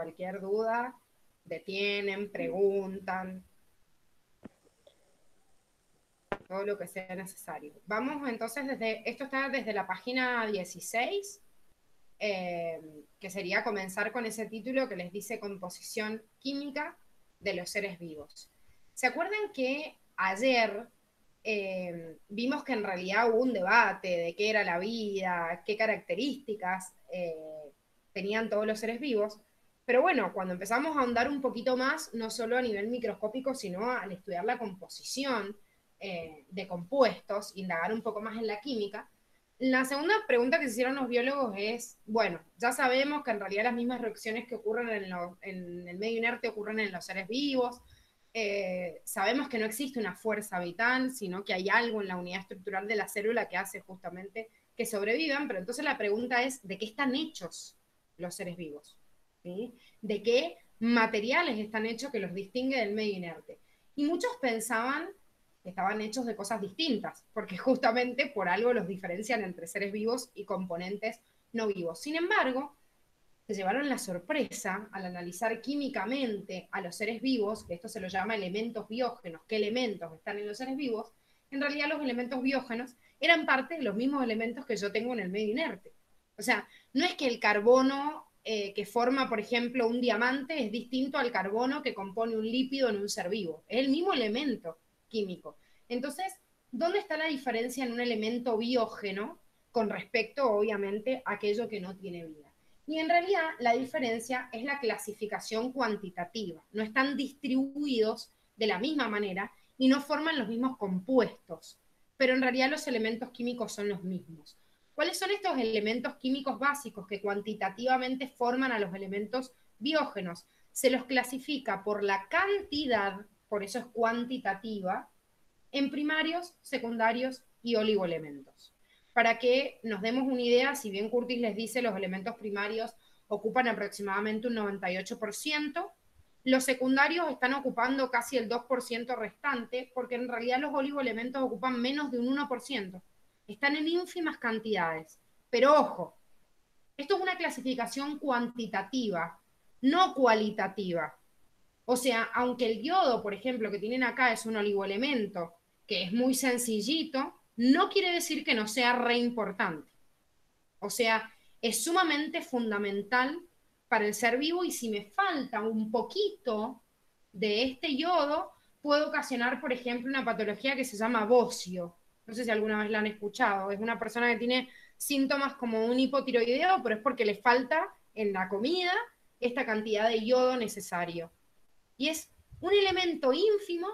cualquier duda, detienen, preguntan, todo lo que sea necesario. Vamos entonces desde, esto está desde la página 16, eh, que sería comenzar con ese título que les dice composición química de los seres vivos. ¿Se acuerdan que ayer eh, vimos que en realidad hubo un debate de qué era la vida, qué características eh, tenían todos los seres vivos? Pero bueno, cuando empezamos a ahondar un poquito más, no solo a nivel microscópico, sino al estudiar la composición eh, de compuestos, indagar un poco más en la química, la segunda pregunta que se hicieron los biólogos es, bueno, ya sabemos que en realidad las mismas reacciones que ocurren en, el medio inerte ocurren en los seres vivos, eh, sabemos que no existe una fuerza vital, sino que hay algo en la unidad estructural de la célula que hace justamente que sobrevivan, pero entonces la pregunta es, ¿de qué están hechos los seres vivos? ¿De qué materiales están hechos que los distingue del medio inerte? Y muchos pensaban que estaban hechos de cosas distintas, porque justamente por algo los diferencian entre seres vivos y componentes no vivos. Sin embargo, se llevaron la sorpresa al analizar químicamente a los seres vivos, que esto se lo llama elementos biógenos, qué elementos están en los seres vivos, en realidad los elementos biógenos eran parte de los mismos elementos que yo tengo en el medio inerte. O sea, no es que el carbono eh, que forma, por ejemplo, un diamante es distinto al carbono que compone un lípido en un ser vivo, es el mismo elemento químico. Entonces, ¿dónde está la diferencia en un elemento biógeno con respecto, obviamente, a aquello que no tiene vida? Y en realidad la diferencia es la clasificación cuantitativa. No están distribuidos de la misma manera y no forman los mismos compuestos, pero en realidad los elementos químicos son los mismos. ¿Cuáles son estos elementos químicos básicos que cuantitativamente forman a los elementos biógenos? Se los clasifica por la cantidad, por eso es cuantitativa, en primarios, secundarios y oligoelementos para que nos demos una idea, si bien Curtis les dice los elementos primarios ocupan aproximadamente un 98%, los secundarios están ocupando casi el 2% restante, porque en realidad los oligoelementos ocupan menos de un 1%. Están en ínfimas cantidades. Pero ojo, esto es una clasificación cuantitativa, no cualitativa. O sea, aunque el yodo, por ejemplo, que tienen acá es un oligoelemento, que es muy sencillito, no quiere decir que no sea re importante. O sea, es sumamente fundamental para el ser vivo y si me falta un poquito de este yodo, puede ocasionar, por ejemplo, una patología que se llama bocio. No sé si alguna vez la han escuchado. Es una persona que tiene síntomas como un hipotiroideo, pero es porque le falta en la comida esta cantidad de yodo necesario. Y es un elemento ínfimo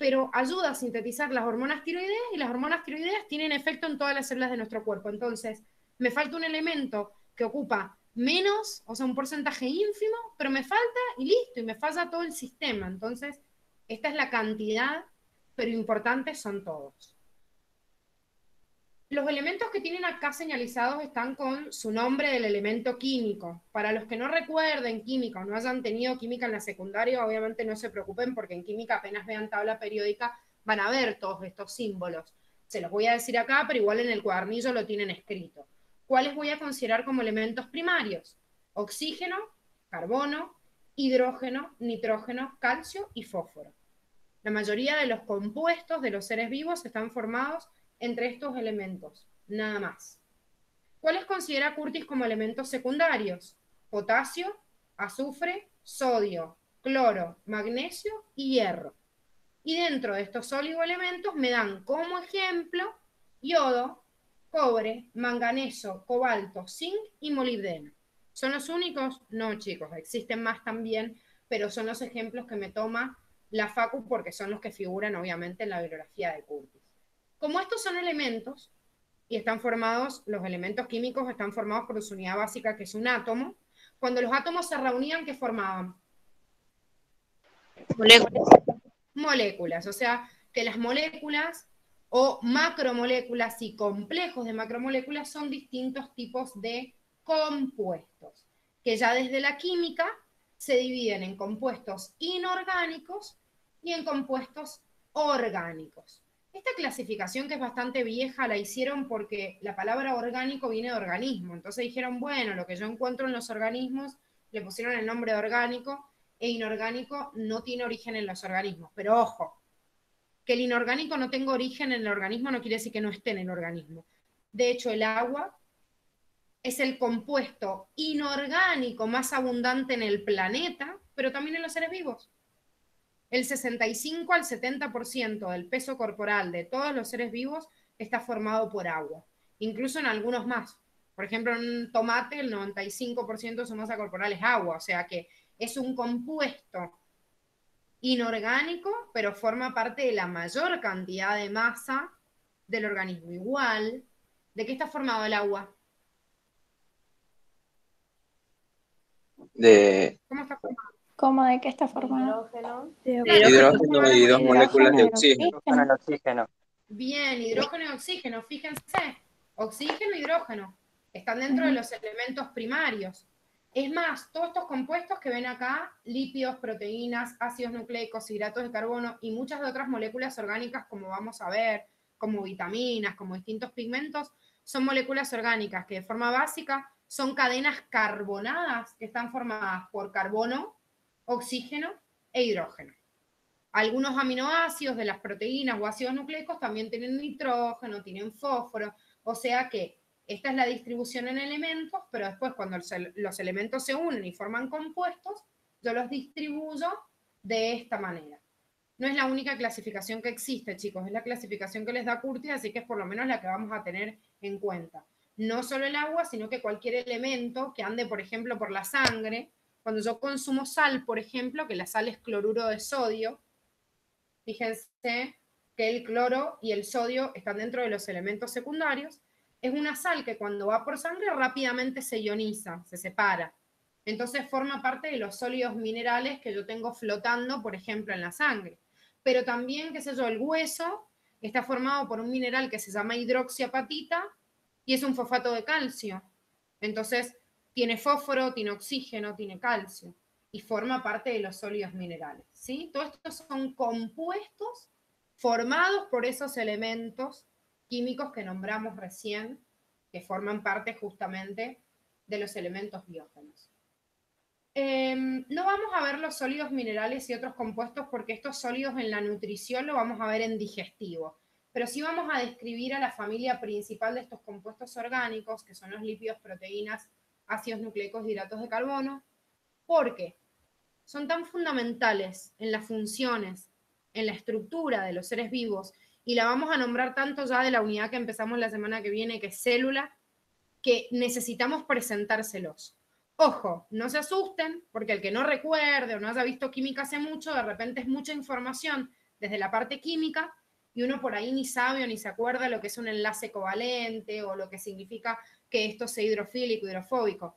pero ayuda a sintetizar las hormonas tiroideas y las hormonas tiroideas tienen efecto en todas las células de nuestro cuerpo. Entonces, me falta un elemento que ocupa menos, o sea, un porcentaje ínfimo, pero me falta y listo, y me falla todo el sistema. Entonces, esta es la cantidad, pero importantes son todos. Los elementos que tienen acá señalizados están con su nombre del elemento químico. Para los que no recuerden química o no hayan tenido química en la secundaria, obviamente no se preocupen porque en química apenas vean tabla periódica van a ver todos estos símbolos. Se los voy a decir acá, pero igual en el cuadernillo lo tienen escrito. ¿Cuáles voy a considerar como elementos primarios? Oxígeno, carbono, hidrógeno, nitrógeno, calcio y fósforo. La mayoría de los compuestos de los seres vivos están formados entre estos elementos, nada más. ¿Cuáles considera Curtis como elementos secundarios? Potasio, azufre, sodio, cloro, magnesio y hierro. Y dentro de estos oligoelementos me dan como ejemplo yodo, cobre, manganeso, cobalto, zinc y molibdeno. ¿Son los únicos? No, chicos, existen más también, pero son los ejemplos que me toma la FACU porque son los que figuran obviamente en la bibliografía de Curtis. Como estos son elementos y están formados, los elementos químicos están formados por su unidad básica, que es un átomo, cuando los átomos se reunían, ¿qué formaban? Moléculas. Moléculas, o sea, que las moléculas o macromoléculas y complejos de macromoléculas son distintos tipos de compuestos, que ya desde la química se dividen en compuestos inorgánicos y en compuestos orgánicos. Esta clasificación que es bastante vieja la hicieron porque la palabra orgánico viene de organismo. Entonces dijeron, bueno, lo que yo encuentro en los organismos le pusieron el nombre de orgánico, e inorgánico no tiene origen en los organismos. Pero ojo, que el inorgánico no tenga origen en el organismo no quiere decir que no esté en el organismo. De hecho, el agua es el compuesto inorgánico más abundante en el planeta, pero también en los seres vivos. El 65 al 70% del peso corporal de todos los seres vivos está formado por agua, incluso en algunos más. Por ejemplo, en un tomate el 95% de su masa corporal es agua, o sea que es un compuesto inorgánico, pero forma parte de la mayor cantidad de masa del organismo. Igual, ¿de qué está formado el agua? De... ¿Cómo está formado? ¿Cómo de qué está formado? Hidrógeno. hidrógeno y dos moléculas de oxígeno. Con el oxígeno. Bien, hidrógeno y oxígeno, fíjense, oxígeno y hidrógeno están dentro de los elementos primarios. Es más, todos estos compuestos que ven acá, lípidos, proteínas, ácidos nucleicos, hidratos de carbono y muchas de otras moléculas orgánicas, como vamos a ver, como vitaminas, como distintos pigmentos, son moléculas orgánicas que de forma básica son cadenas carbonadas que están formadas por carbono, oxígeno e hidrógeno. Algunos aminoácidos de las proteínas o ácidos nucleicos también tienen nitrógeno, tienen fósforo, o sea que esta es la distribución en elementos, pero después cuando los elementos se unen y forman compuestos, yo los distribuyo de esta manera. No es la única clasificación que existe, chicos, es la clasificación que les da Curtis, así que es por lo menos la que vamos a tener en cuenta. No solo el agua, sino que cualquier elemento que ande, por ejemplo, por la sangre, cuando yo consumo sal, por ejemplo, que la sal es cloruro de sodio, fíjense que el cloro y el sodio están dentro de los elementos secundarios, es una sal que cuando va por sangre rápidamente se ioniza, se separa. Entonces forma parte de los sólidos minerales que yo tengo flotando, por ejemplo, en la sangre. Pero también, qué sé yo, el hueso está formado por un mineral que se llama hidroxiapatita y es un fosfato de calcio. Entonces, tiene fósforo, tiene oxígeno, tiene calcio y forma parte de los sólidos minerales. ¿sí? Todos estos son compuestos formados por esos elementos químicos que nombramos recién, que forman parte justamente de los elementos biógenos. Em, no vamos a ver los sólidos minerales y otros compuestos porque estos sólidos en la nutrición lo vamos a ver en digestivo, pero sí vamos a describir a la familia principal de estos compuestos orgánicos, que son los lípidos, proteínas, ácidos nucleicos, hidratos de carbono, porque son tan fundamentales en las funciones, en la estructura de los seres vivos, y la vamos a nombrar tanto ya de la unidad que empezamos la semana que viene, que es célula, que necesitamos presentárselos. Ojo, no se asusten, porque el que no recuerde o no haya visto química hace mucho, de repente es mucha información desde la parte química y uno por ahí ni sabe o ni se acuerda lo que es un enlace covalente o lo que significa que esto sea hidrofílico, hidrofóbico.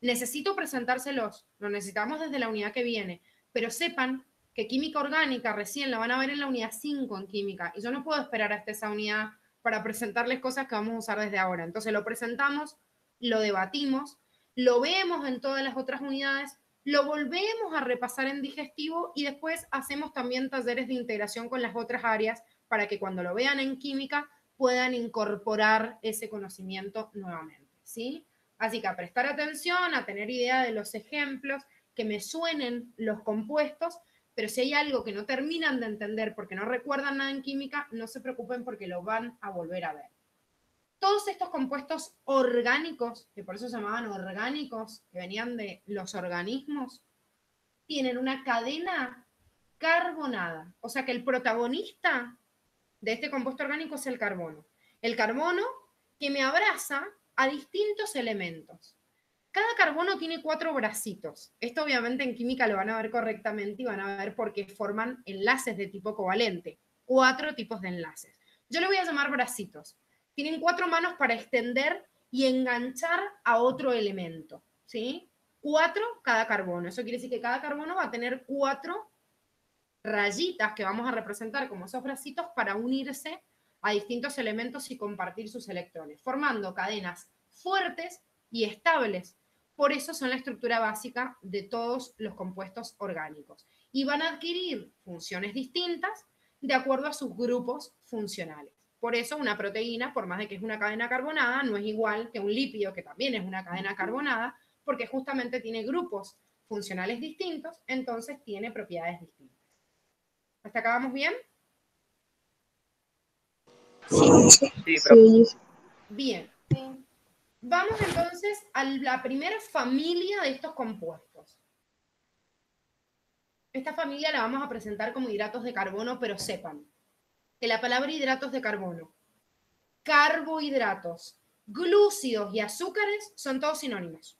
Necesito presentárselos, lo necesitamos desde la unidad que viene, pero sepan que química orgánica recién la van a ver en la unidad 5 en química y yo no puedo esperar hasta esa unidad para presentarles cosas que vamos a usar desde ahora. Entonces lo presentamos, lo debatimos, lo vemos en todas las otras unidades, lo volvemos a repasar en digestivo y después hacemos también talleres de integración con las otras áreas para que cuando lo vean en química puedan incorporar ese conocimiento nuevamente, ¿sí? Así que a prestar atención, a tener idea de los ejemplos, que me suenen los compuestos, pero si hay algo que no terminan de entender porque no recuerdan nada en química, no se preocupen porque lo van a volver a ver. Todos estos compuestos orgánicos, que por eso se llamaban orgánicos, que venían de los organismos, tienen una cadena carbonada. O sea que el protagonista de este compuesto orgánico es el carbono. El carbono que me abraza a distintos elementos. Cada carbono tiene cuatro bracitos. Esto obviamente en química lo van a ver correctamente y van a ver por qué forman enlaces de tipo covalente. Cuatro tipos de enlaces. Yo le voy a llamar bracitos. Tienen cuatro manos para extender y enganchar a otro elemento. ¿sí? Cuatro cada carbono. Eso quiere decir que cada carbono va a tener cuatro rayitas que vamos a representar como esos bracitos para unirse a distintos elementos y compartir sus electrones, formando cadenas fuertes y estables. Por eso son la estructura básica de todos los compuestos orgánicos. Y van a adquirir funciones distintas de acuerdo a sus grupos funcionales. Por eso una proteína, por más de que es una cadena carbonada, no es igual que un lípido, que también es una cadena carbonada, porque justamente tiene grupos funcionales distintos, entonces tiene propiedades distintas. ¿Hasta acá vamos bien? Sí, sí. Bien. Vamos entonces a la primera familia de estos compuestos. Esta familia la vamos a presentar como hidratos de carbono, pero sepan que la palabra hidratos de carbono, carbohidratos, glúcidos y azúcares son todos sinónimos.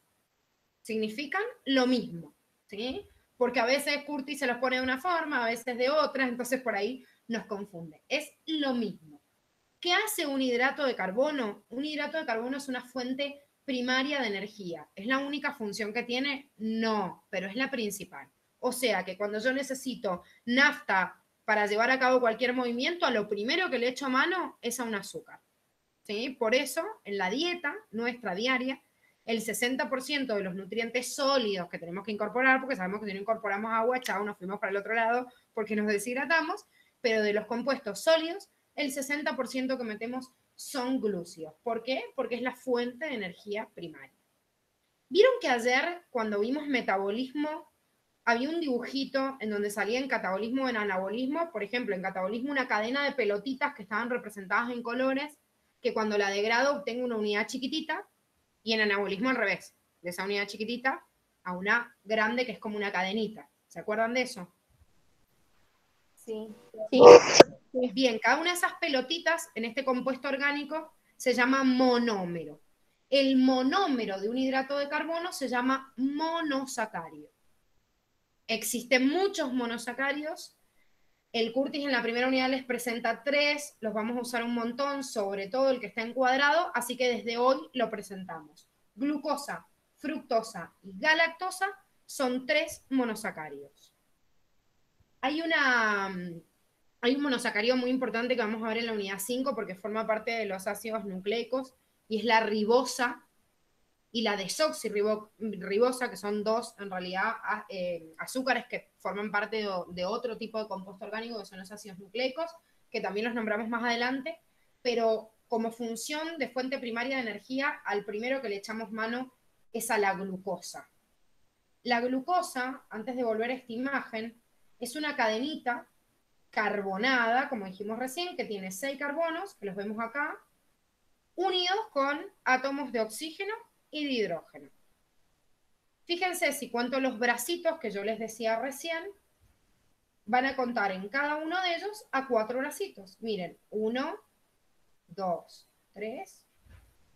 Significan lo mismo, ¿sí? Porque a veces Curtis se los pone de una forma, a veces de otra, entonces por ahí nos confunde. Es lo mismo. ¿Qué hace un hidrato de carbono? Un hidrato de carbono es una fuente primaria de energía. ¿Es la única función que tiene? No, pero es la principal. O sea que cuando yo necesito nafta para llevar a cabo cualquier movimiento, a lo primero que le echo mano es a un azúcar. ¿Sí? Por eso, en la dieta nuestra diaria, el 60% de los nutrientes sólidos que tenemos que incorporar, porque sabemos que si no incorporamos agua, chao, nos fuimos para el otro lado porque nos deshidratamos, pero de los compuestos sólidos, el 60% que metemos son glúcidos. ¿Por qué? Porque es la fuente de energía primaria. ¿Vieron que ayer cuando vimos metabolismo había un dibujito en donde salía en catabolismo, en anabolismo, por ejemplo, en catabolismo una cadena de pelotitas que estaban representadas en colores, que cuando la degrado obtengo una unidad chiquitita, y en anabolismo al revés, de esa unidad chiquitita a una grande que es como una cadenita. ¿Se acuerdan de eso? Sí. sí. Bien, cada una de esas pelotitas en este compuesto orgánico se llama monómero. El monómero de un hidrato de carbono se llama monosacárido. Existen muchos monosacáridos. El Curtis en la primera unidad les presenta tres, los vamos a usar un montón, sobre todo el que está encuadrado, así que desde hoy lo presentamos. Glucosa, fructosa y galactosa son tres monosacáridos. Hay una hay un monosacárido muy importante que vamos a ver en la unidad 5 porque forma parte de los ácidos nucleicos y es la ribosa y la desoxirribosa, que son dos en realidad eh, azúcares que forman parte de, de, otro tipo de compuesto orgánico que son los ácidos nucleicos, que también los nombramos más adelante, pero como función de fuente primaria de energía, al primero que le echamos mano es a la glucosa. La glucosa, antes de volver a esta imagen, es una cadenita carbonada, como dijimos recién, que tiene seis carbonos, que los vemos acá, unidos con átomos de oxígeno y de hidrógeno. Fíjense si cuento los bracitos que yo les decía recién, van a contar en cada uno de ellos a cuatro bracitos. Miren, uno, dos, tres,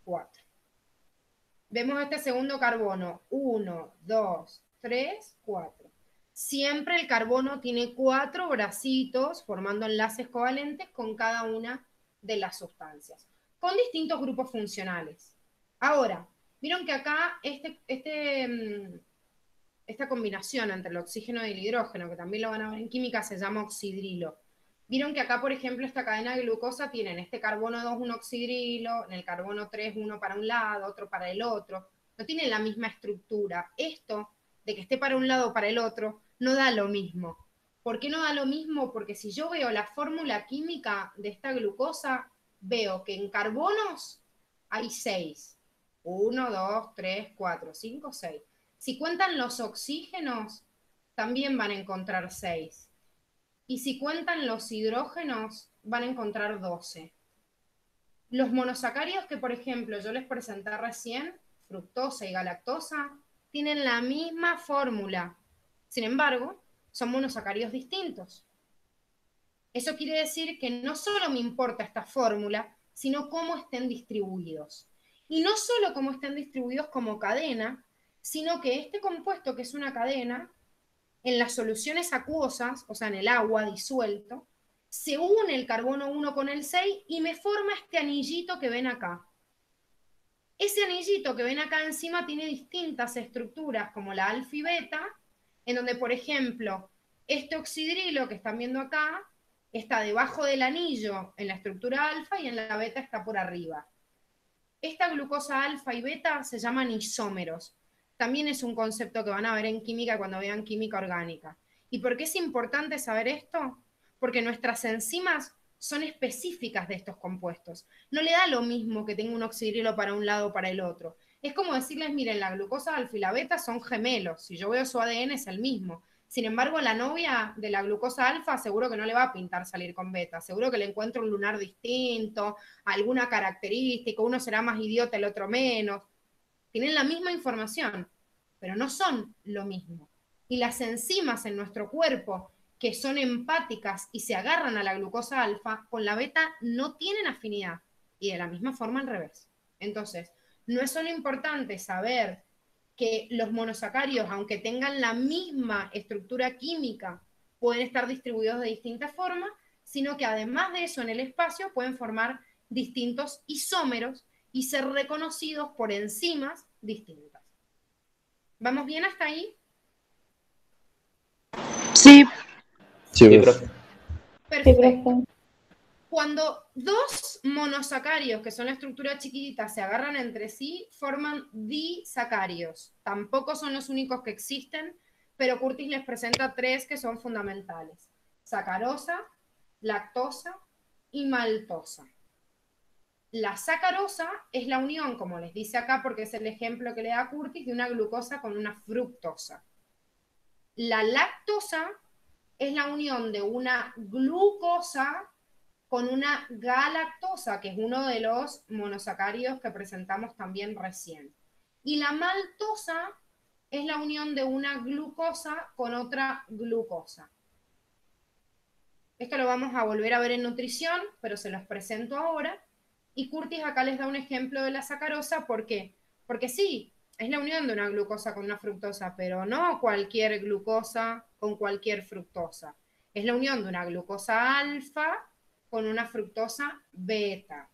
cuatro. Vemos este segundo carbono, uno, dos, tres, cuatro. Siempre el carbono tiene cuatro bracitos formando enlaces covalentes con cada una de las sustancias, con distintos grupos funcionales. Ahora, vieron que acá este, este, mm, esta combinación entre el oxígeno y el hidrógeno, que también lo van a ver en química, se llama oxidrilo. Vieron que acá, por ejemplo, esta cadena de glucosa tiene en este carbono 2 un oxidrilo, en el carbono 3 uno para un lado, otro para el otro. No tienen la misma estructura. Esto, de que esté para un lado o para el otro, no da lo mismo. ¿Por qué no da lo mismo? Porque si yo veo la fórmula química de esta glucosa, veo que en carbonos hay seis. Uno, dos, tres, cuatro, cinco, seis. Si cuentan los oxígenos, también van a encontrar seis. Y si cuentan los hidrógenos, van a encontrar 12. Los monosacáridos que, por ejemplo, yo les presenté recién, fructosa y galactosa, tienen la misma fórmula, sin embargo, son monosacáridos distintos. Eso quiere decir que no solo me importa esta fórmula, sino cómo estén distribuidos. Y no solo cómo estén distribuidos como cadena, sino que este compuesto, que es una cadena, en las soluciones acuosas, o sea, en el agua disuelto, se une el carbono 1 con el 6 y me forma este anillito que ven acá. Ese anillito que ven acá encima tiene distintas estructuras como la alfa y beta, en donde, por ejemplo, este oxidrilo que están viendo acá está debajo del anillo en la estructura alfa y en la beta está por arriba. Esta glucosa alfa y beta se llaman isómeros. También es un concepto que van a ver en química cuando vean química orgánica. ¿Y por qué es importante saber esto? Porque nuestras enzimas son específicas de estos compuestos. No le da lo mismo que tenga un oxidrilo para un lado o para el otro. Es como decirles, miren, la glucosa alfa y la beta son gemelos. Si yo veo su ADN es el mismo. Sin embargo, la novia de la glucosa alfa seguro que no le va a pintar salir con beta. Seguro que le encuentra un lunar distinto, alguna característica. Uno será más idiota, el otro menos. Tienen la misma información, pero no son lo mismo. Y las enzimas en nuestro cuerpo que son empáticas y se agarran a la glucosa alfa, con la beta no tienen afinidad. Y de la misma forma al revés. Entonces, no es solo importante saber que los monosacarios, aunque tengan la misma estructura química, pueden estar distribuidos de distintas formas, sino que además de eso en el espacio pueden formar distintos isómeros y ser reconocidos por enzimas distintas. ¿Vamos bien hasta ahí? Sí. Sí, Perfecto. Cuando dos monosacarios, que son la estructura se agarran entre sí, forman disacarios. Tampoco son los únicos que existen, pero Curtis les presenta tres que son fundamentales. Sacarosa, lactosa y maltosa. La sacarosa es la unión, como les dice acá, porque es el ejemplo que le da Curtis, de una glucosa con una fructosa. La lactosa es la unión de una glucosa con una galactosa, que es uno de los monosacáridos que presentamos también recién. Y la maltosa es la unión de una glucosa con otra glucosa. Esto lo vamos a volver a ver en nutrición, pero se los presento ahora. Y Curtis acá les da un ejemplo de la sacarosa, ¿por qué? Porque sí, es la unión de una glucosa con una fructosa, pero no cualquier glucosa con cualquier fructosa. Es la unión de una glucosa alfa con una fructosa beta,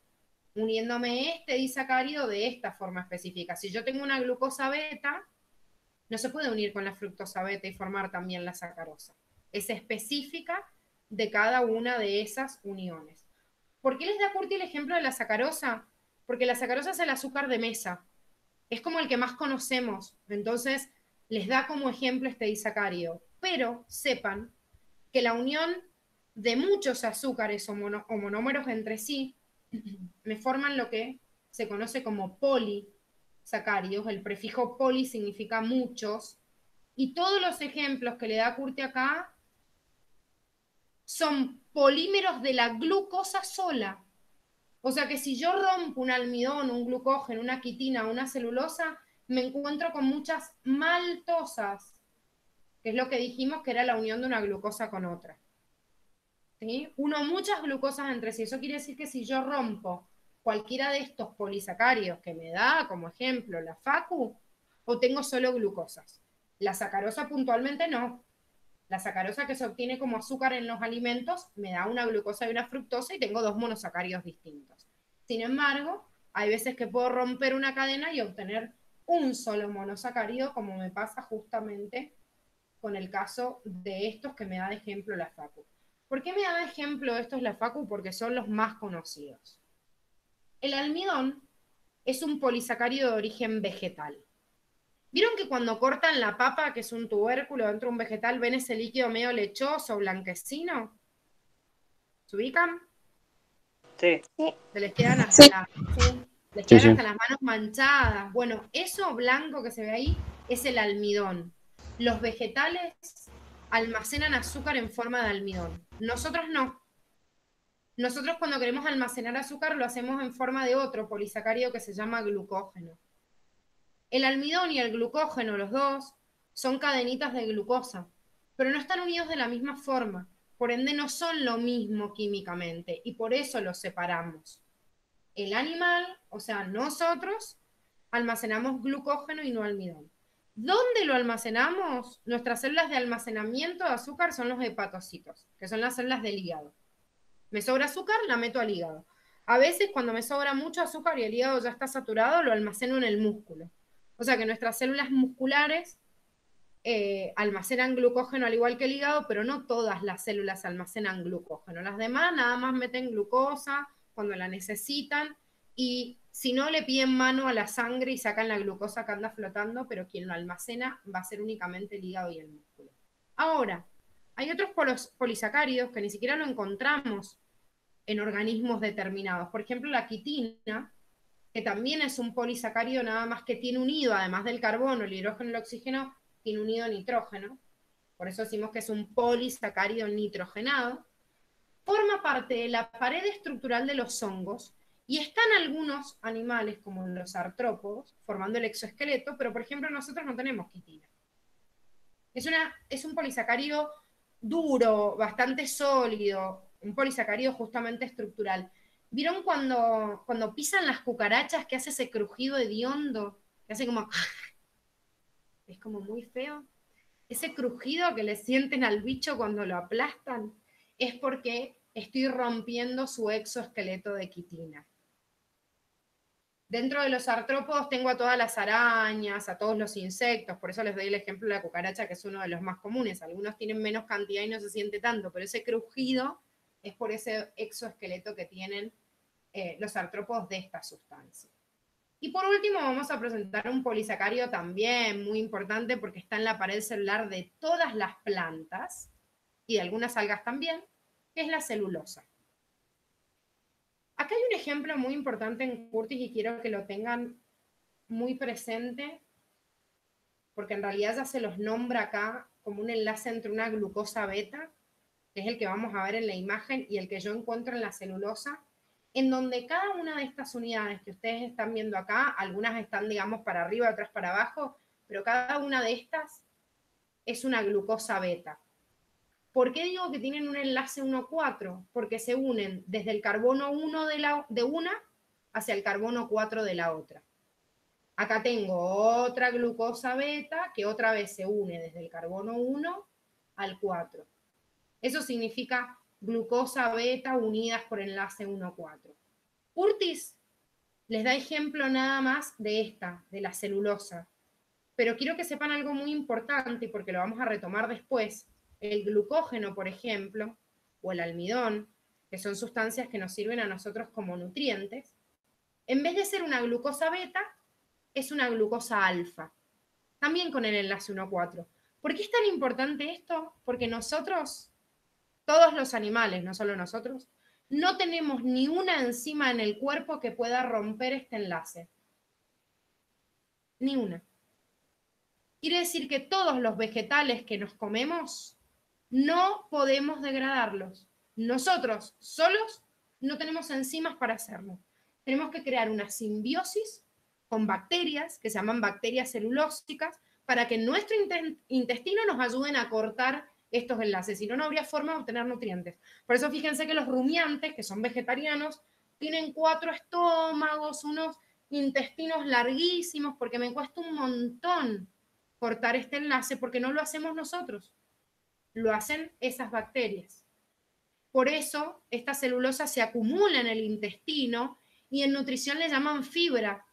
uniéndome este disacárido de esta forma específica. Si yo tengo una glucosa beta, no se puede unir con la fructosa beta y formar también la sacarosa. Es específica de cada una de esas uniones. ¿Por qué les da Curti el ejemplo de la sacarosa? Porque la sacarosa es el azúcar de mesa. Es como el que más conocemos. Entonces, les da como ejemplo este disacárido. Pero sepan que la unión de muchos azúcares o, monómeros entre sí, me forman lo que se conoce como polisacáridos. El prefijo poli significa muchos. Y todos los ejemplos que le da Curti acá son polímeros de la glucosa sola. O sea que si yo rompo un almidón, un glucógeno, una quitina, una celulosa, me encuentro con muchas maltosas, que es lo que dijimos que era la unión de una glucosa con otra. Uno muchas glucosas entre sí. Eso quiere decir que si yo rompo cualquiera de estos polisacáridos que me da, como ejemplo, la FACU, o tengo solo glucosas. La sacarosa puntualmente no. La sacarosa que se obtiene como azúcar en los alimentos me da una glucosa y una fructosa y tengo dos monosacáridos distintos. Sin embargo, hay veces que puedo romper una cadena y obtener un solo monosacárido, como me pasa justamente con el caso de estos que me da de ejemplo la FACU. ¿Por qué me da ejemplo esto es la Facu? Porque son los más conocidos. El almidón es un polisacárido de origen vegetal. ¿Vieron que cuando cortan la papa, que es un tubérculo dentro de un vegetal, ven ese líquido medio lechoso, blanquecino? ¿Se ubican? Sí. Se les quedan hasta, les quedan hasta las manos manchadas. Bueno, eso blanco que se ve ahí es el almidón. Los vegetales almacenan azúcar en forma de almidón. Nosotros no. Nosotros cuando queremos almacenar azúcar lo hacemos en forma de otro polisacárido que se llama glucógeno. El almidón y el glucógeno, los dos, son cadenitas de glucosa, pero no están unidos de la misma forma. Por ende no son lo mismo químicamente y por eso los separamos. El animal, o sea, nosotros, almacenamos glucógeno y no almidón. ¿Dónde lo almacenamos? Nuestras células de almacenamiento de azúcar son los hepatocitos, que son las células del hígado. Me sobra azúcar, la meto al hígado. A veces cuando me sobra mucho azúcar y el hígado ya está saturado, lo almaceno en el músculo. O sea que nuestras células musculares eh, almacenan glucógeno al igual que el hígado, pero no todas las células almacenan glucógeno. Las demás nada más meten glucosa cuando la necesitan y si no, le piden mano a la sangre y sacan la glucosa que anda flotando, pero quien lo almacena va a ser únicamente el hígado y el músculo. Ahora, hay otros polisacáridos que ni siquiera lo encontramos en organismos determinados. Por ejemplo, la quitina que también es un polisacárido nada más que tiene unido, además del carbono, el hidrógeno y el oxígeno, tiene unido nitrógeno. Por eso decimos que es un polisacárido nitrogenado. Forma parte de la pared estructural de los hongos y están algunos animales, como los artrópodos, formando el exoesqueleto, pero por ejemplo nosotros no tenemos quitina. Es, una, es un polisacárido duro, bastante sólido, un polisacárido justamente estructural. ¿Vieron cuando, cuando pisan las cucarachas que hace ese crujido hediondo? Que hace como... Es como muy feo. Ese crujido que le sienten al bicho cuando lo aplastan es porque estoy rompiendo su exoesqueleto de quitina. Dentro de los artrópodos tengo a todas las arañas, a todos los insectos, por eso les doy el ejemplo de la cucaracha, que es uno de los más comunes. Algunos tienen menos cantidad y no se siente tanto, pero ese crujido es por ese exoesqueleto que tienen eh, los artrópodos de esta sustancia. Y por último vamos a presentar un polisacario también muy importante porque está en la pared celular de todas las plantas y de algunas algas también, que es la celulosa. Acá hay un ejemplo muy importante en Curtis y quiero que lo tengan muy presente, porque en realidad ya se los nombra acá como un enlace entre una glucosa beta, que es el que vamos a ver en la imagen, y el que yo encuentro en la celulosa, en donde cada una de estas unidades que ustedes están viendo acá, algunas están, digamos, para arriba, otras para abajo, pero cada una de estas es una glucosa beta. ¿Por qué digo que tienen un enlace 1,4? Porque se unen desde el carbono 1 de, la, de una hacia el carbono 4 de la otra. Acá tengo otra glucosa beta que otra vez se une desde el carbono 1 al 4. Eso significa glucosa beta unidas por enlace 1,4. Urtis les da ejemplo nada más de esta, de la celulosa. Pero quiero que sepan algo muy importante, porque lo vamos a retomar después el glucógeno, por ejemplo, o el almidón, que son sustancias que nos sirven a nosotros como nutrientes, en vez de ser una glucosa beta, es una glucosa alfa, también con el enlace 1,4. ¿Por qué es tan importante esto? Porque nosotros, todos los animales, no solo nosotros, no tenemos ni una enzima en el cuerpo que pueda romper este enlace. Ni una. Quiere decir que todos los vegetales que nos comemos no podemos degradarlos. Nosotros solos no tenemos enzimas para hacerlo. Tenemos que crear una simbiosis con bacterias, que se llaman bacterias celulósicas, para que nuestro intestino nos ayuden a cortar estos enlaces, si no, no habría forma de obtener nutrientes. Por eso fíjense que los rumiantes, que son vegetarianos, tienen cuatro estómagos, unos intestinos larguísimos, porque me cuesta un montón cortar este enlace, porque no lo hacemos nosotros lo hacen esas bacterias. Por eso, esta celulosa se acumula en el intestino y en nutrición le llaman fibra.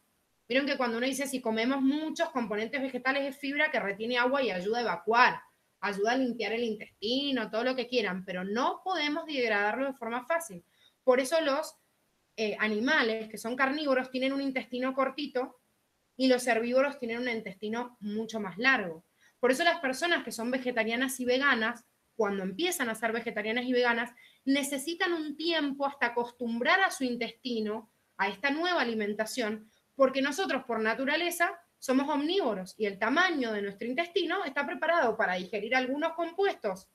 Vieron que cuando uno dice si comemos muchos componentes vegetales es fibra que retiene agua y ayuda a evacuar, ayuda a limpiar el intestino, todo lo que quieran, pero no podemos degradarlo de forma fácil. Por eso los eh, animales que son carnívoros tienen un intestino cortito y los herbívoros tienen un intestino mucho más largo. Por eso las personas que son vegetarianas y veganas, cuando empiezan a ser vegetarianas y veganas, necesitan un tiempo hasta acostumbrar a su intestino a esta nueva alimentación, porque nosotros por naturaleza somos omnívoros y el tamaño de nuestro intestino está preparado para digerir algunos compuestos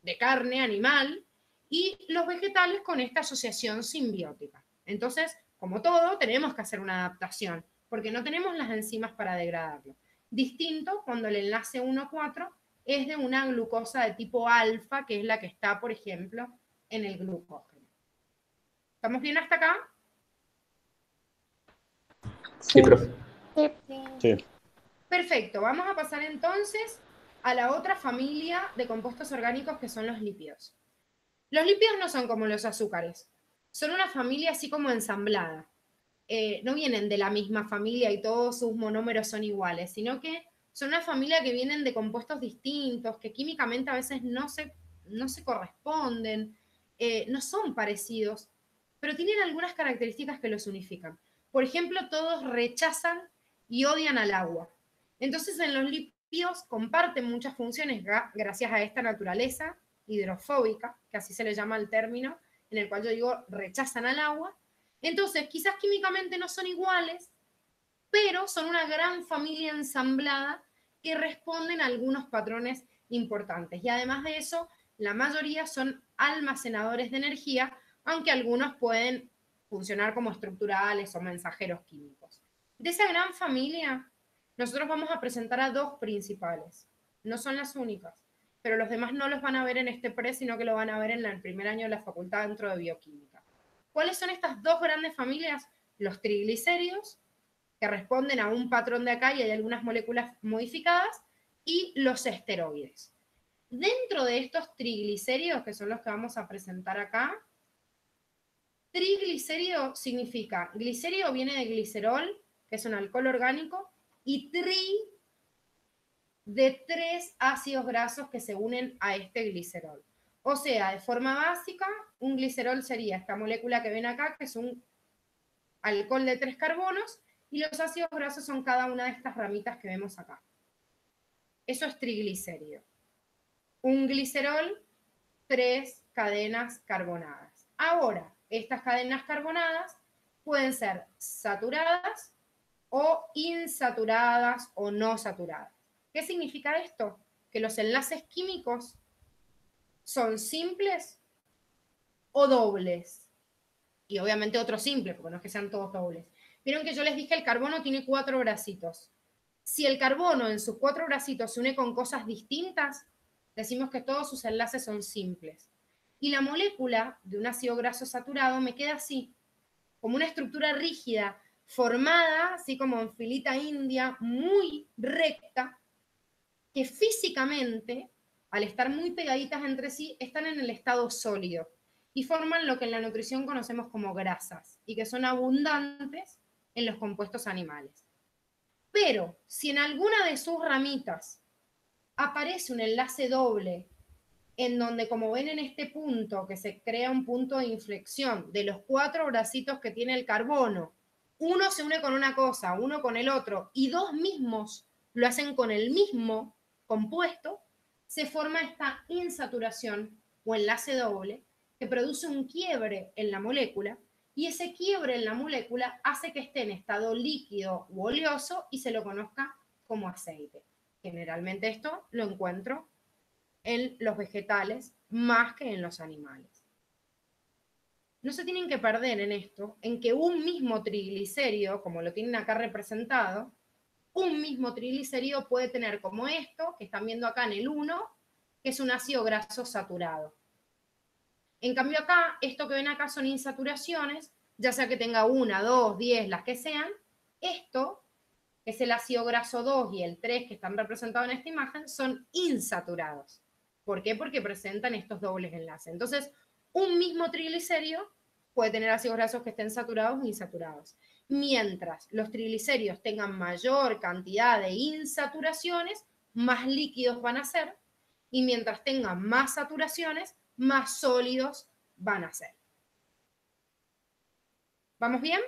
de carne animal y los vegetales con esta asociación simbiótica. Entonces, como todo, tenemos que hacer una adaptación, porque no tenemos las enzimas para degradarlo distinto cuando el enlace 1,4 es de una glucosa de tipo alfa, que es la que está, por ejemplo, en el glucógeno. ¿Estamos bien hasta acá? Sí, profe. Sí. Perfecto, vamos a pasar entonces a la otra familia de compuestos orgánicos que son los lípidos. Los lípidos no son como los azúcares, son una familia así como ensamblada. Eh, no vienen de la misma familia y todos sus monómeros son iguales, sino que son una familia que vienen de compuestos distintos, que químicamente a veces no se, no se corresponden, eh, no son parecidos, pero tienen algunas características que los unifican. Por ejemplo, todos rechazan y odian al agua. Entonces, en los lípidos comparten muchas funciones gracias a esta naturaleza hidrofóbica, que así se le llama el término, en el cual yo digo rechazan al agua, Entonces, quizás químicamente no son iguales, pero son una gran familia ensamblada que responden a algunos patrones importantes. Y además de eso, la mayoría son almacenadores de energía, aunque algunos pueden funcionar como estructurales o mensajeros químicos. De esa gran familia, nosotros vamos a presentar a dos principales. No son las únicas, pero los demás no los van a ver en este pre, sino que lo van a ver en el primer año de la facultad dentro de bioquímica. ¿Cuáles son estas dos grandes familias? Los triglicéridos, que responden a un patrón de acá y hay algunas moléculas modificadas, y los esteroides. Dentro de estos triglicéridos, que son los que vamos a presentar acá, triglicérido significa, glicérido viene de glicerol, que es un alcohol orgánico, y tri de tres ácidos grasos que se unen a este glicerol. O sea, de forma básica, un glicerol sería esta molécula que ven acá, que es un alcohol de tres carbonos, y los ácidos grasos son cada una de estas ramitas que vemos acá. Eso es triglicérido. Un glicerol, tres cadenas carbonadas. Ahora, estas cadenas carbonadas pueden ser saturadas o insaturadas o no saturadas. ¿Qué significa esto? Que los enlaces químicos son simples o dobles. Y obviamente otros simples, porque no es que sean todos dobles. Vieron que yo les dije el carbono tiene cuatro bracitos. Si el carbono en sus cuatro bracitos se une con cosas distintas, decimos que todos sus enlaces son simples. Y la molécula de un ácido graso saturado me queda así, como una estructura rígida, formada, así como en filita india, muy recta, que físicamente, al estar muy pegaditas entre sí, están en el estado sólido y forman lo que en la nutrición conocemos como grasas y que son abundantes en los compuestos animales. Pero si en alguna de sus ramitas aparece un enlace doble en donde, como ven en este punto, que se crea un punto de inflexión de los cuatro bracitos que tiene el carbono, uno se une con una cosa, uno con el otro, y dos mismos lo hacen con el mismo compuesto, se forma esta insaturación o enlace doble que produce un quiebre en la molécula y ese quiebre en la molécula hace que esté en estado líquido u oleoso y se lo conozca como aceite. Generalmente esto lo encuentro en los vegetales más que en los animales. No se tienen que perder en esto, en que un mismo triglicérido, como lo tienen acá representado, un mismo triglicérido puede tener como esto, que están viendo acá en el 1, que es un ácido graso saturado. En cambio acá, esto que ven acá son insaturaciones, ya sea que tenga una, dos, diez, las que sean. Esto, que es el ácido graso 2 y el 3 que están representados en esta imagen, son insaturados. ¿Por qué? Porque presentan estos dobles enlaces. Entonces, un mismo triglicérido puede tener ácidos grasos que estén saturados o insaturados. Mientras los triglicéridos tengan mayor cantidad de insaturaciones, más líquidos van a ser. Y mientras tengan más saturaciones, más sólidos van a ser. ¿Vamos bien?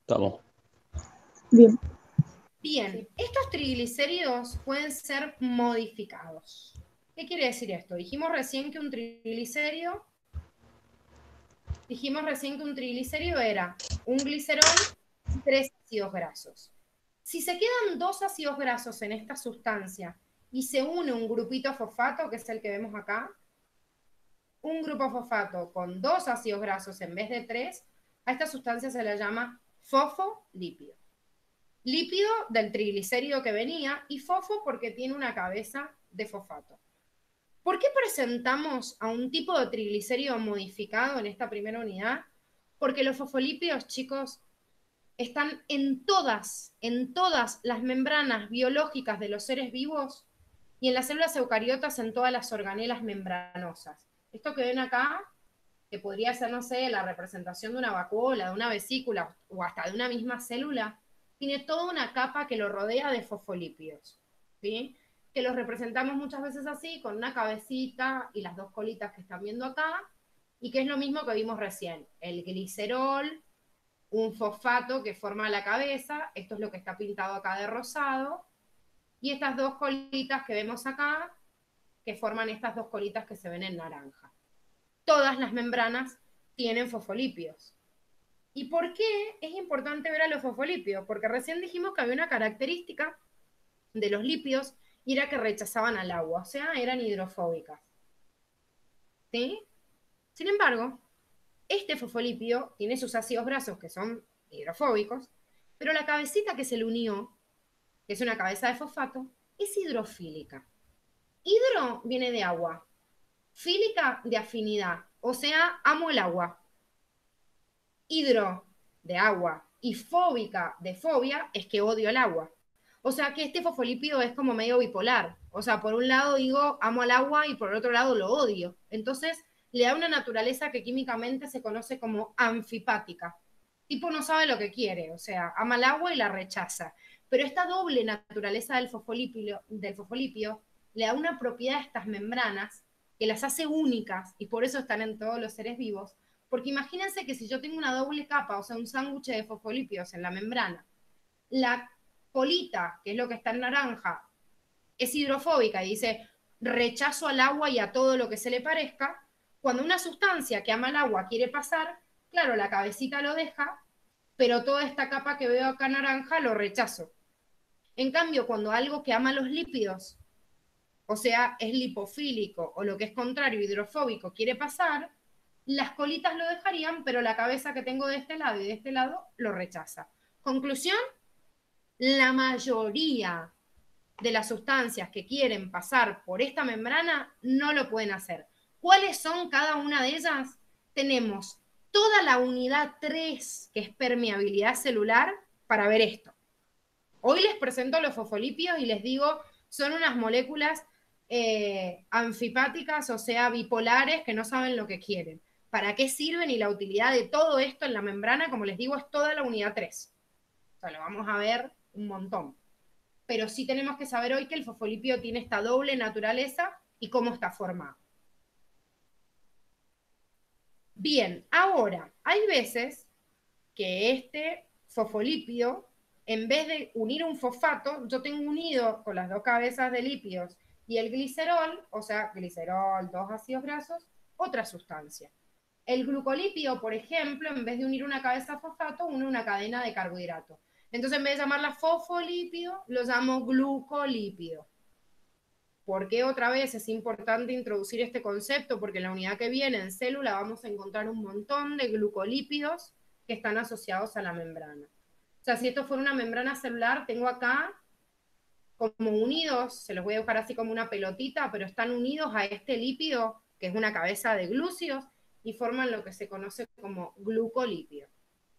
Estamos. Bien. Bien, estos triglicéridos pueden ser modificados. ¿Qué quiere decir esto? Dijimos recién que un triglicérido dijimos recién que un triglicérido era un glicerol y tres ácidos grasos. Si se quedan dos ácidos grasos en esta sustancia y se une un grupito fosfato, que es el que vemos acá, un grupo fosfato con dos ácidos grasos en vez de tres, a esta sustancia se le llama fosfolípido. Lípido del triglicérido que venía y fofo porque tiene una cabeza de fosfato. ¿Por qué presentamos a un tipo de triglicérido modificado en esta primera unidad? Porque los fosfolípidos, chicos, están en todas, en todas las membranas biológicas de los seres vivos y en las células eucariotas en todas las organelas membranosas. Esto que ven acá, que podría ser, no sé, la representación de una vacuola, de una vesícula o hasta de una misma célula, tiene toda una capa que lo rodea de fosfolípidos, ¿sí? Que los representamos muchas veces así, con una cabecita y las dos colitas que están viendo acá, y que es lo mismo que vimos recién, el glicerol, un fosfato que forma la cabeza, esto es lo que está pintado acá de rosado, y estas dos colitas que vemos acá, que forman estas dos colitas que se ven en naranja. Todas las membranas tienen fosfolípidos. ¿Y por qué es importante ver a los fosfolípidos? Porque recién dijimos que había una característica de los lípidos y era que rechazaban al agua, o sea, eran hidrofóbicas. ¿Sí? Sin embargo, este fosfolípido tiene sus ácidos grasos que son hidrofóbicos, pero la cabecita que se le unió, que es una cabeza de fosfato, es hidrofílica. Hidro viene de agua, fílica de afinidad, o sea, amo el agua. Hidro de agua y fóbica de fobia es que odio el agua. O sea que este fosfolípido es como medio bipolar. O sea, por un lado digo amo al agua y por el otro lado lo odio. Entonces le da una naturaleza que químicamente se conoce como anfipática. Tipo no sabe lo que quiere, o sea, ama el agua y la rechaza. Pero esta doble naturaleza del fosfolípido, le da una propiedad a estas membranas que las hace únicas y por eso están en todos los seres vivos. Porque imagínense que si yo tengo una doble capa, o sea, un sándwich de fosfolípidos en la membrana, la colita, que es lo que está en naranja, es hidrofóbica y dice rechazo al agua y a todo lo que se le parezca, cuando una sustancia que ama el agua quiere pasar, claro, la cabecita lo deja, pero toda esta capa que veo acá naranja lo rechazo. En cambio, cuando algo que ama los lípidos, o sea, es lipofílico o lo que es contrario, hidrofóbico, quiere pasar, las colitas lo dejarían, pero la cabeza que tengo de este lado y de este lado lo rechaza. Conclusión, la mayoría de las sustancias que quieren pasar por esta membrana no lo pueden hacer. ¿Cuáles son cada una de ellas? Tenemos toda la unidad 3, que es permeabilidad celular, para ver esto. Hoy les presento los fosfolípidos y les digo, son unas moléculas eh, anfipáticas, o sea, bipolares, que no saben lo que quieren. ¿Para qué sirven? Y la utilidad de todo esto en la membrana, como les digo, es toda la unidad 3. O sea, lo vamos a ver un montón. Pero sí tenemos que saber hoy que el fosfolípido tiene esta doble naturaleza y cómo está formado. Bien, ahora, hay veces que este fosfolípido, en vez de unir un fosfato, yo tengo unido con las dos cabezas de lípidos y el glicerol, o sea, glicerol, dos ácidos grasos, otra sustancia. El glucolípido, por ejemplo, en vez de unir una cabeza fosfato, une una cadena de carbohidratos. Entonces, en vez de llamarla fosfolípido, lo llamo glucolípido. ¿Por qué otra vez es importante introducir este concepto? Porque en la unidad que viene, en célula, vamos a encontrar un montón de glucolípidos que están asociados a la membrana. O sea, si esto fuera una membrana celular, tengo acá como unidos, se los voy a buscar así como una pelotita, pero están unidos a este lípido, que es una cabeza de glúcidos, y forman lo que se conoce como glucolípido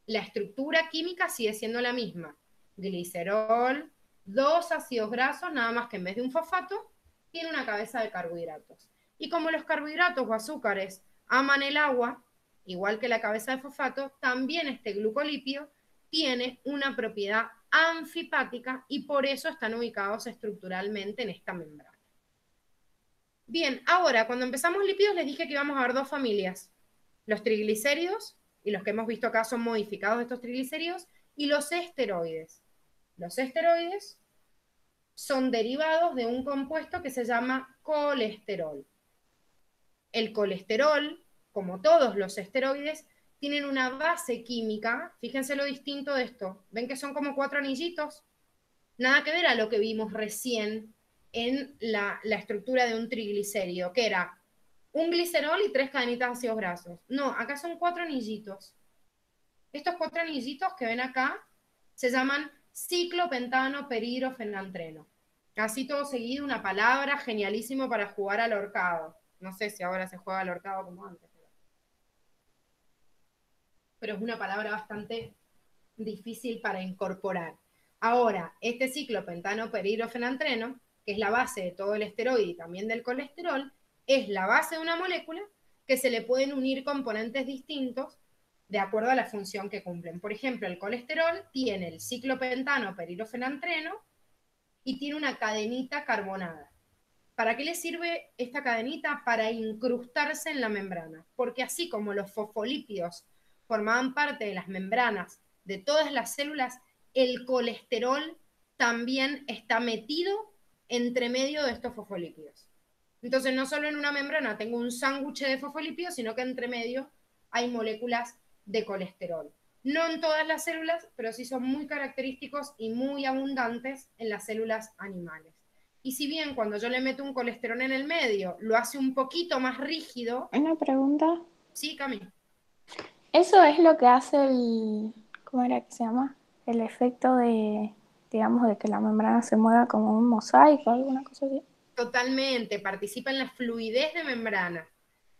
la estructura química sigue siendo la misma. Glicerol, dos ácidos grasos, nada más que en vez de un fosfato, tiene una cabeza de carbohidratos. Y como los carbohidratos o azúcares aman el agua, igual que la cabeza de fosfato, también este glucolípido tiene una propiedad anfipática y por eso están ubicados estructuralmente en esta membrana. Bien, ahora, cuando empezamos lípidos les dije que íbamos a ver dos familias, los triglicéridos y los que hemos visto acá son modificados de estos triglicéridos, y los esteroides. Los esteroides son derivados de un compuesto que se llama colesterol. El colesterol, como todos los esteroides, tienen una base química, fíjense lo distinto de esto, ven que son como cuatro anillitos, nada que ver a lo que vimos recién en la, la estructura de un triglicérido, que era un glicerol y tres cadenitas de ácidos grasos. No, acá son cuatro anillitos. Estos cuatro anillitos que ven acá se llaman ciclopentano perhidrofenantreno. Así todo seguido, una palabra genialísimo para jugar al horcado. No sé si ahora se juega al horcado como antes. Pero es una palabra bastante difícil para incorporar. Ahora, este ciclopentano perhidrofenantreno, que es la base de todo el esteroide y también del colesterol, es la base de una molécula que se le pueden unir componentes distintos de acuerdo a la función que cumplen. Por ejemplo, el colesterol tiene el ciclopentano perirofenantreno y tiene una cadenita carbonada. ¿Para qué le sirve esta cadenita? Para incrustarse en la membrana, porque así como los fosfolípidos formaban parte de las membranas de todas las células, el colesterol también está metido entre medio de estos fosfolípidos. Entonces, no solo en una membrana tengo un sándwich de fosfolípidos, sino que entre medio hay moléculas de colesterol. No en todas las células, pero sí son muy característicos y muy abundantes en las células animales. Y si bien cuando yo le meto un colesterol en el medio lo hace un poquito más rígido. Una pregunta. Sí, Cami. Eso es lo que hace el. ¿Cómo era que se llama? El efecto de, digamos, de que la membrana se mueva como un mosaico, alguna cosa así. Totalmente, participa en la fluidez de membrana.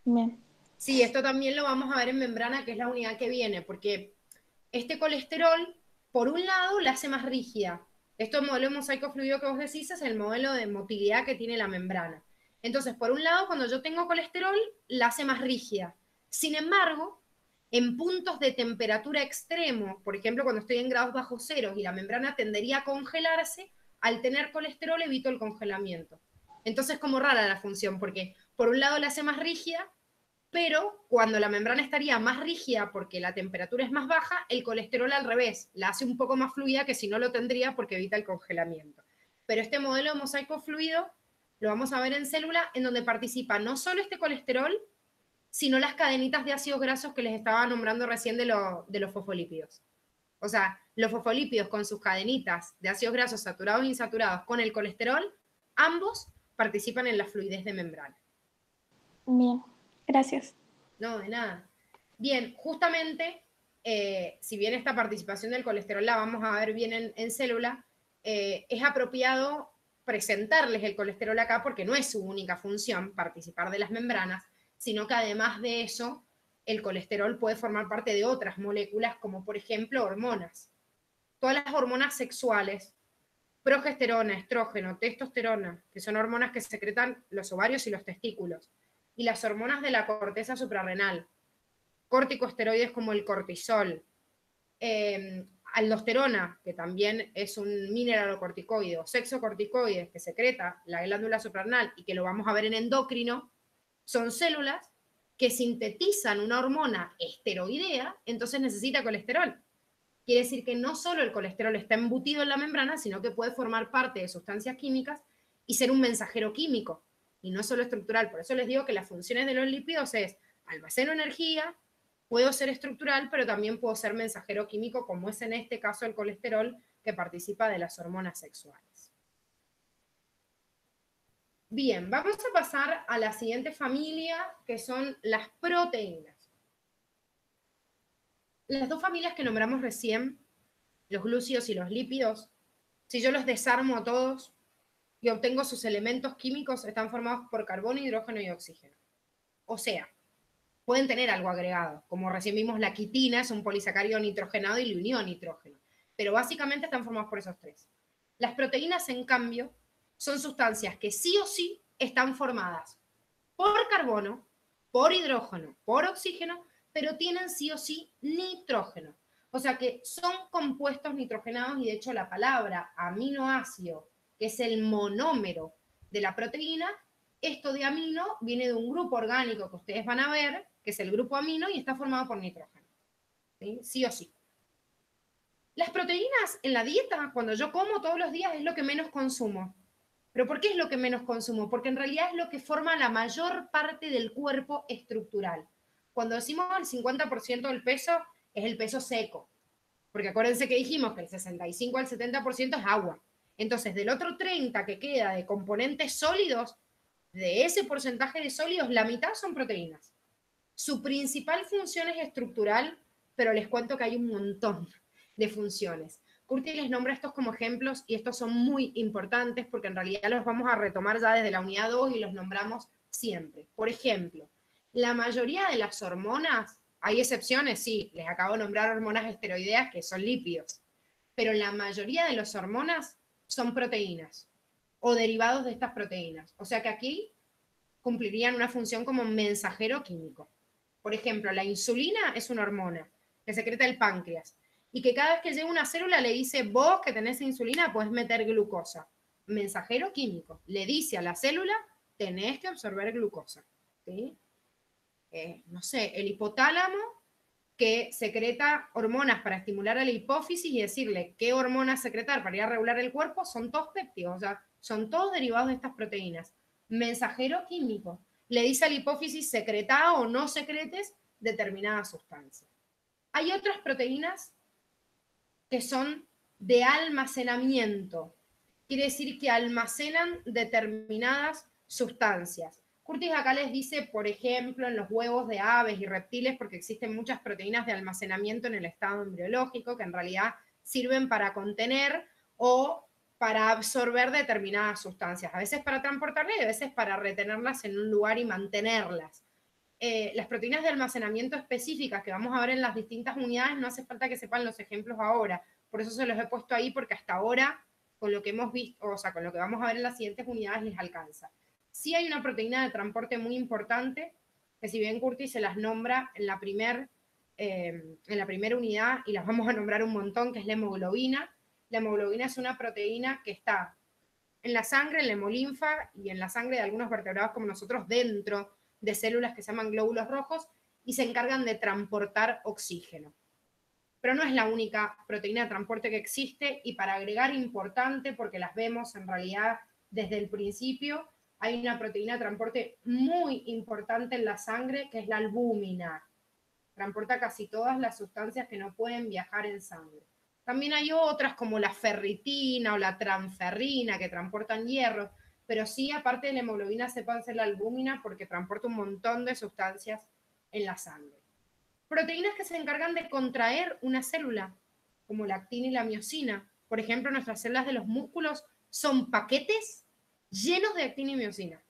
Bien. Sí, esto también lo vamos a ver en membrana, que es la unidad que viene, porque este colesterol, por un lado, la hace más rígida. Este modelo de mosaico fluido que vos decís es el modelo de motilidad que tiene la membrana. Entonces, por un lado, cuando yo tengo colesterol, la hace más rígida. Sin embargo, en puntos de temperatura extremo, por ejemplo, cuando estoy en grados bajo cero y la membrana tendería a congelarse, al tener colesterol evito el congelamiento. Entonces, como rara la función, porque por un lado la hace más rígida, pero cuando la membrana estaría más rígida porque la temperatura es más baja, el colesterol al revés, la hace un poco más fluida que si no lo tendría porque evita el congelamiento. Pero este modelo de mosaico fluido lo vamos a ver en célula en donde participa no solo este colesterol, sino las cadenitas de ácidos grasos que les estaba nombrando recién de, de los fosfolípidos. O sea, los fosfolípidos con sus cadenitas de ácidos grasos saturados e insaturados con el colesterol, ambos participan en la fluidez de membrana. Bien. Gracias. No, de nada. Bien, justamente, eh, si bien esta participación del colesterol la vamos a ver bien en, célula, eh, es apropiado presentarles el colesterol acá porque no es su única función participar de las membranas, sino que además de eso, el colesterol puede formar parte de otras moléculas, como por ejemplo hormonas. Todas las hormonas sexuales, progesterona, estrógeno, testosterona, que son hormonas que secretan los ovarios y los testículos, y las hormonas de la corteza suprarrenal, corticosteroides como el cortisol, eh, aldosterona, que también es un mineralocorticoide, o sexocorticoides que secreta la glándula suprarrenal y que lo vamos a ver en endocrino, son células que sintetizan una hormona esteroidea, entonces necesita colesterol. Quiere decir que no solo el colesterol está embutido en la membrana, sino que puede formar parte de sustancias químicas y ser un mensajero químico y no solo estructural. Por eso les digo que las funciones de los lípidos es almaceno energía, puedo ser estructural, pero también puedo ser mensajero químico, como es en este caso el colesterol que participa de las hormonas sexuales. Bien, vamos a pasar a la siguiente familia, que son las proteínas. Las dos familias que nombramos recién, los glúcidos y los lípidos, si yo los desarmo a todos, y obtengo sus elementos químicos están formados por carbono, hidrógeno y oxígeno. O sea, pueden tener algo agregado, como recién vimos la quitina es un polisacárido nitrogenado y la unión nitrógeno, pero básicamente están formados por esos tres. Las proteínas, en cambio, son sustancias que sí o sí están formadas por carbono, por hidrógeno, por oxígeno, pero tienen sí o sí nitrógeno. O sea que son compuestos nitrogenados y de hecho la palabra aminoácido que es el monómero de la proteína, esto de amino viene de un grupo orgánico que ustedes van a ver, que es el grupo amino, y está formado por nitrógeno. ¿Sí? o sí. Las proteínas en la dieta, cuando yo como todos los días, es lo que menos consumo. ¿Pero por qué es lo que menos consumo? Porque en realidad es lo que forma la mayor parte del cuerpo estructural. Cuando decimos el 50% del peso, es el peso seco. Porque acuérdense que dijimos que el 65 al 70% es agua. Entonces, del otro 30 que queda de componentes sólidos, de ese porcentaje de sólidos, la mitad son proteínas. Su principal función es estructural, pero les cuento que hay un montón de funciones. Curti les nombra estos como ejemplos y estos son muy importantes porque en realidad los vamos a retomar ya desde la unidad 2 y los nombramos siempre. Por ejemplo, la mayoría de las hormonas, hay excepciones, sí, les acabo de nombrar hormonas esteroideas que son lípidos, pero la mayoría de las hormonas son proteínas o derivados de estas proteínas. O sea que aquí cumplirían una función como mensajero químico. Por ejemplo, la insulina es una hormona que secreta el páncreas y que cada vez que llega una célula le dice, vos que tenés insulina, puedes meter glucosa. Mensajero químico. Le dice a la célula, tenés que absorber glucosa. Eh, no sé, el hipotálamo que secreta hormonas para estimular a la hipófisis y decirle qué hormonas secretar para ir a regular el cuerpo, son todos péptidos, o sea, son todos derivados de estas proteínas. Mensajero químico. Le dice a la hipófisis secreta o no secretes determinada sustancia. Hay otras proteínas que son de almacenamiento. Quiere decir que almacenan determinadas sustancias. Curtis acá les dice, por ejemplo, en los huevos de aves y reptiles, porque existen muchas proteínas de almacenamiento en el estado embriológico que en realidad sirven para contener o para absorber determinadas sustancias, a veces para transportarlas y a veces para retenerlas en un lugar y mantenerlas. Eh, las proteínas de almacenamiento específicas que vamos a ver en las distintas unidades, no hace falta que sepan los ejemplos ahora, por eso se los he puesto ahí, porque hasta ahora, con lo que hemos visto, o sea, con lo que vamos a ver en las siguientes unidades, les alcanza. Sí hay una proteína de transporte muy importante, que si bien Curtis se las nombra en la, primer, eh, en la primera unidad, y las vamos a nombrar un montón, que es la hemoglobina. La hemoglobina es una proteína que está en la sangre, en la hemolinfa y en la sangre de algunos vertebrados como nosotros dentro de células que se llaman glóbulos rojos y se encargan de transportar oxígeno. Pero no es la única proteína de transporte que existe y para agregar importante, porque las vemos en realidad desde el principio, hay una proteína de transporte muy importante en la sangre, que es la albúmina. Transporta casi todas las sustancias que no pueden viajar en sangre. También hay otras como la ferritina o la transferrina que transportan hierro, pero sí, aparte de la hemoglobina, se hacer la albúmina porque transporta un montón de sustancias en la sangre. Proteínas que se encargan de contraer una célula, como la actina y la miocina. Por ejemplo, nuestras células de los músculos son paquetes llenos de actina y miocina.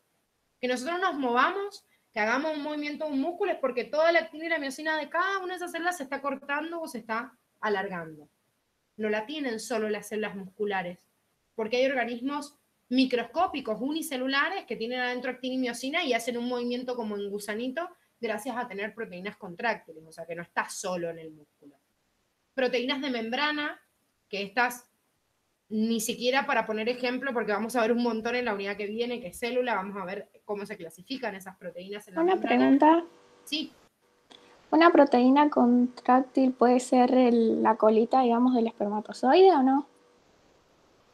Que nosotros nos movamos, que hagamos un movimiento un músculo, es porque toda la actina y la miocina de cada una de esas células se está cortando o se está alargando. No la tienen solo las células musculares, porque hay organismos microscópicos unicelulares que tienen adentro actina y miocina y hacen un movimiento como en gusanito gracias a tener proteínas contráctiles, o sea que no está solo en el músculo. Proteínas de membrana, que estas ni siquiera para poner ejemplo, porque vamos a ver un montón en la unidad que viene, que es célula, vamos a ver cómo se clasifican esas proteínas. En la Una pregunta. Sí. ¿Una proteína contráctil puede ser la colita, digamos, del espermatozoide o no?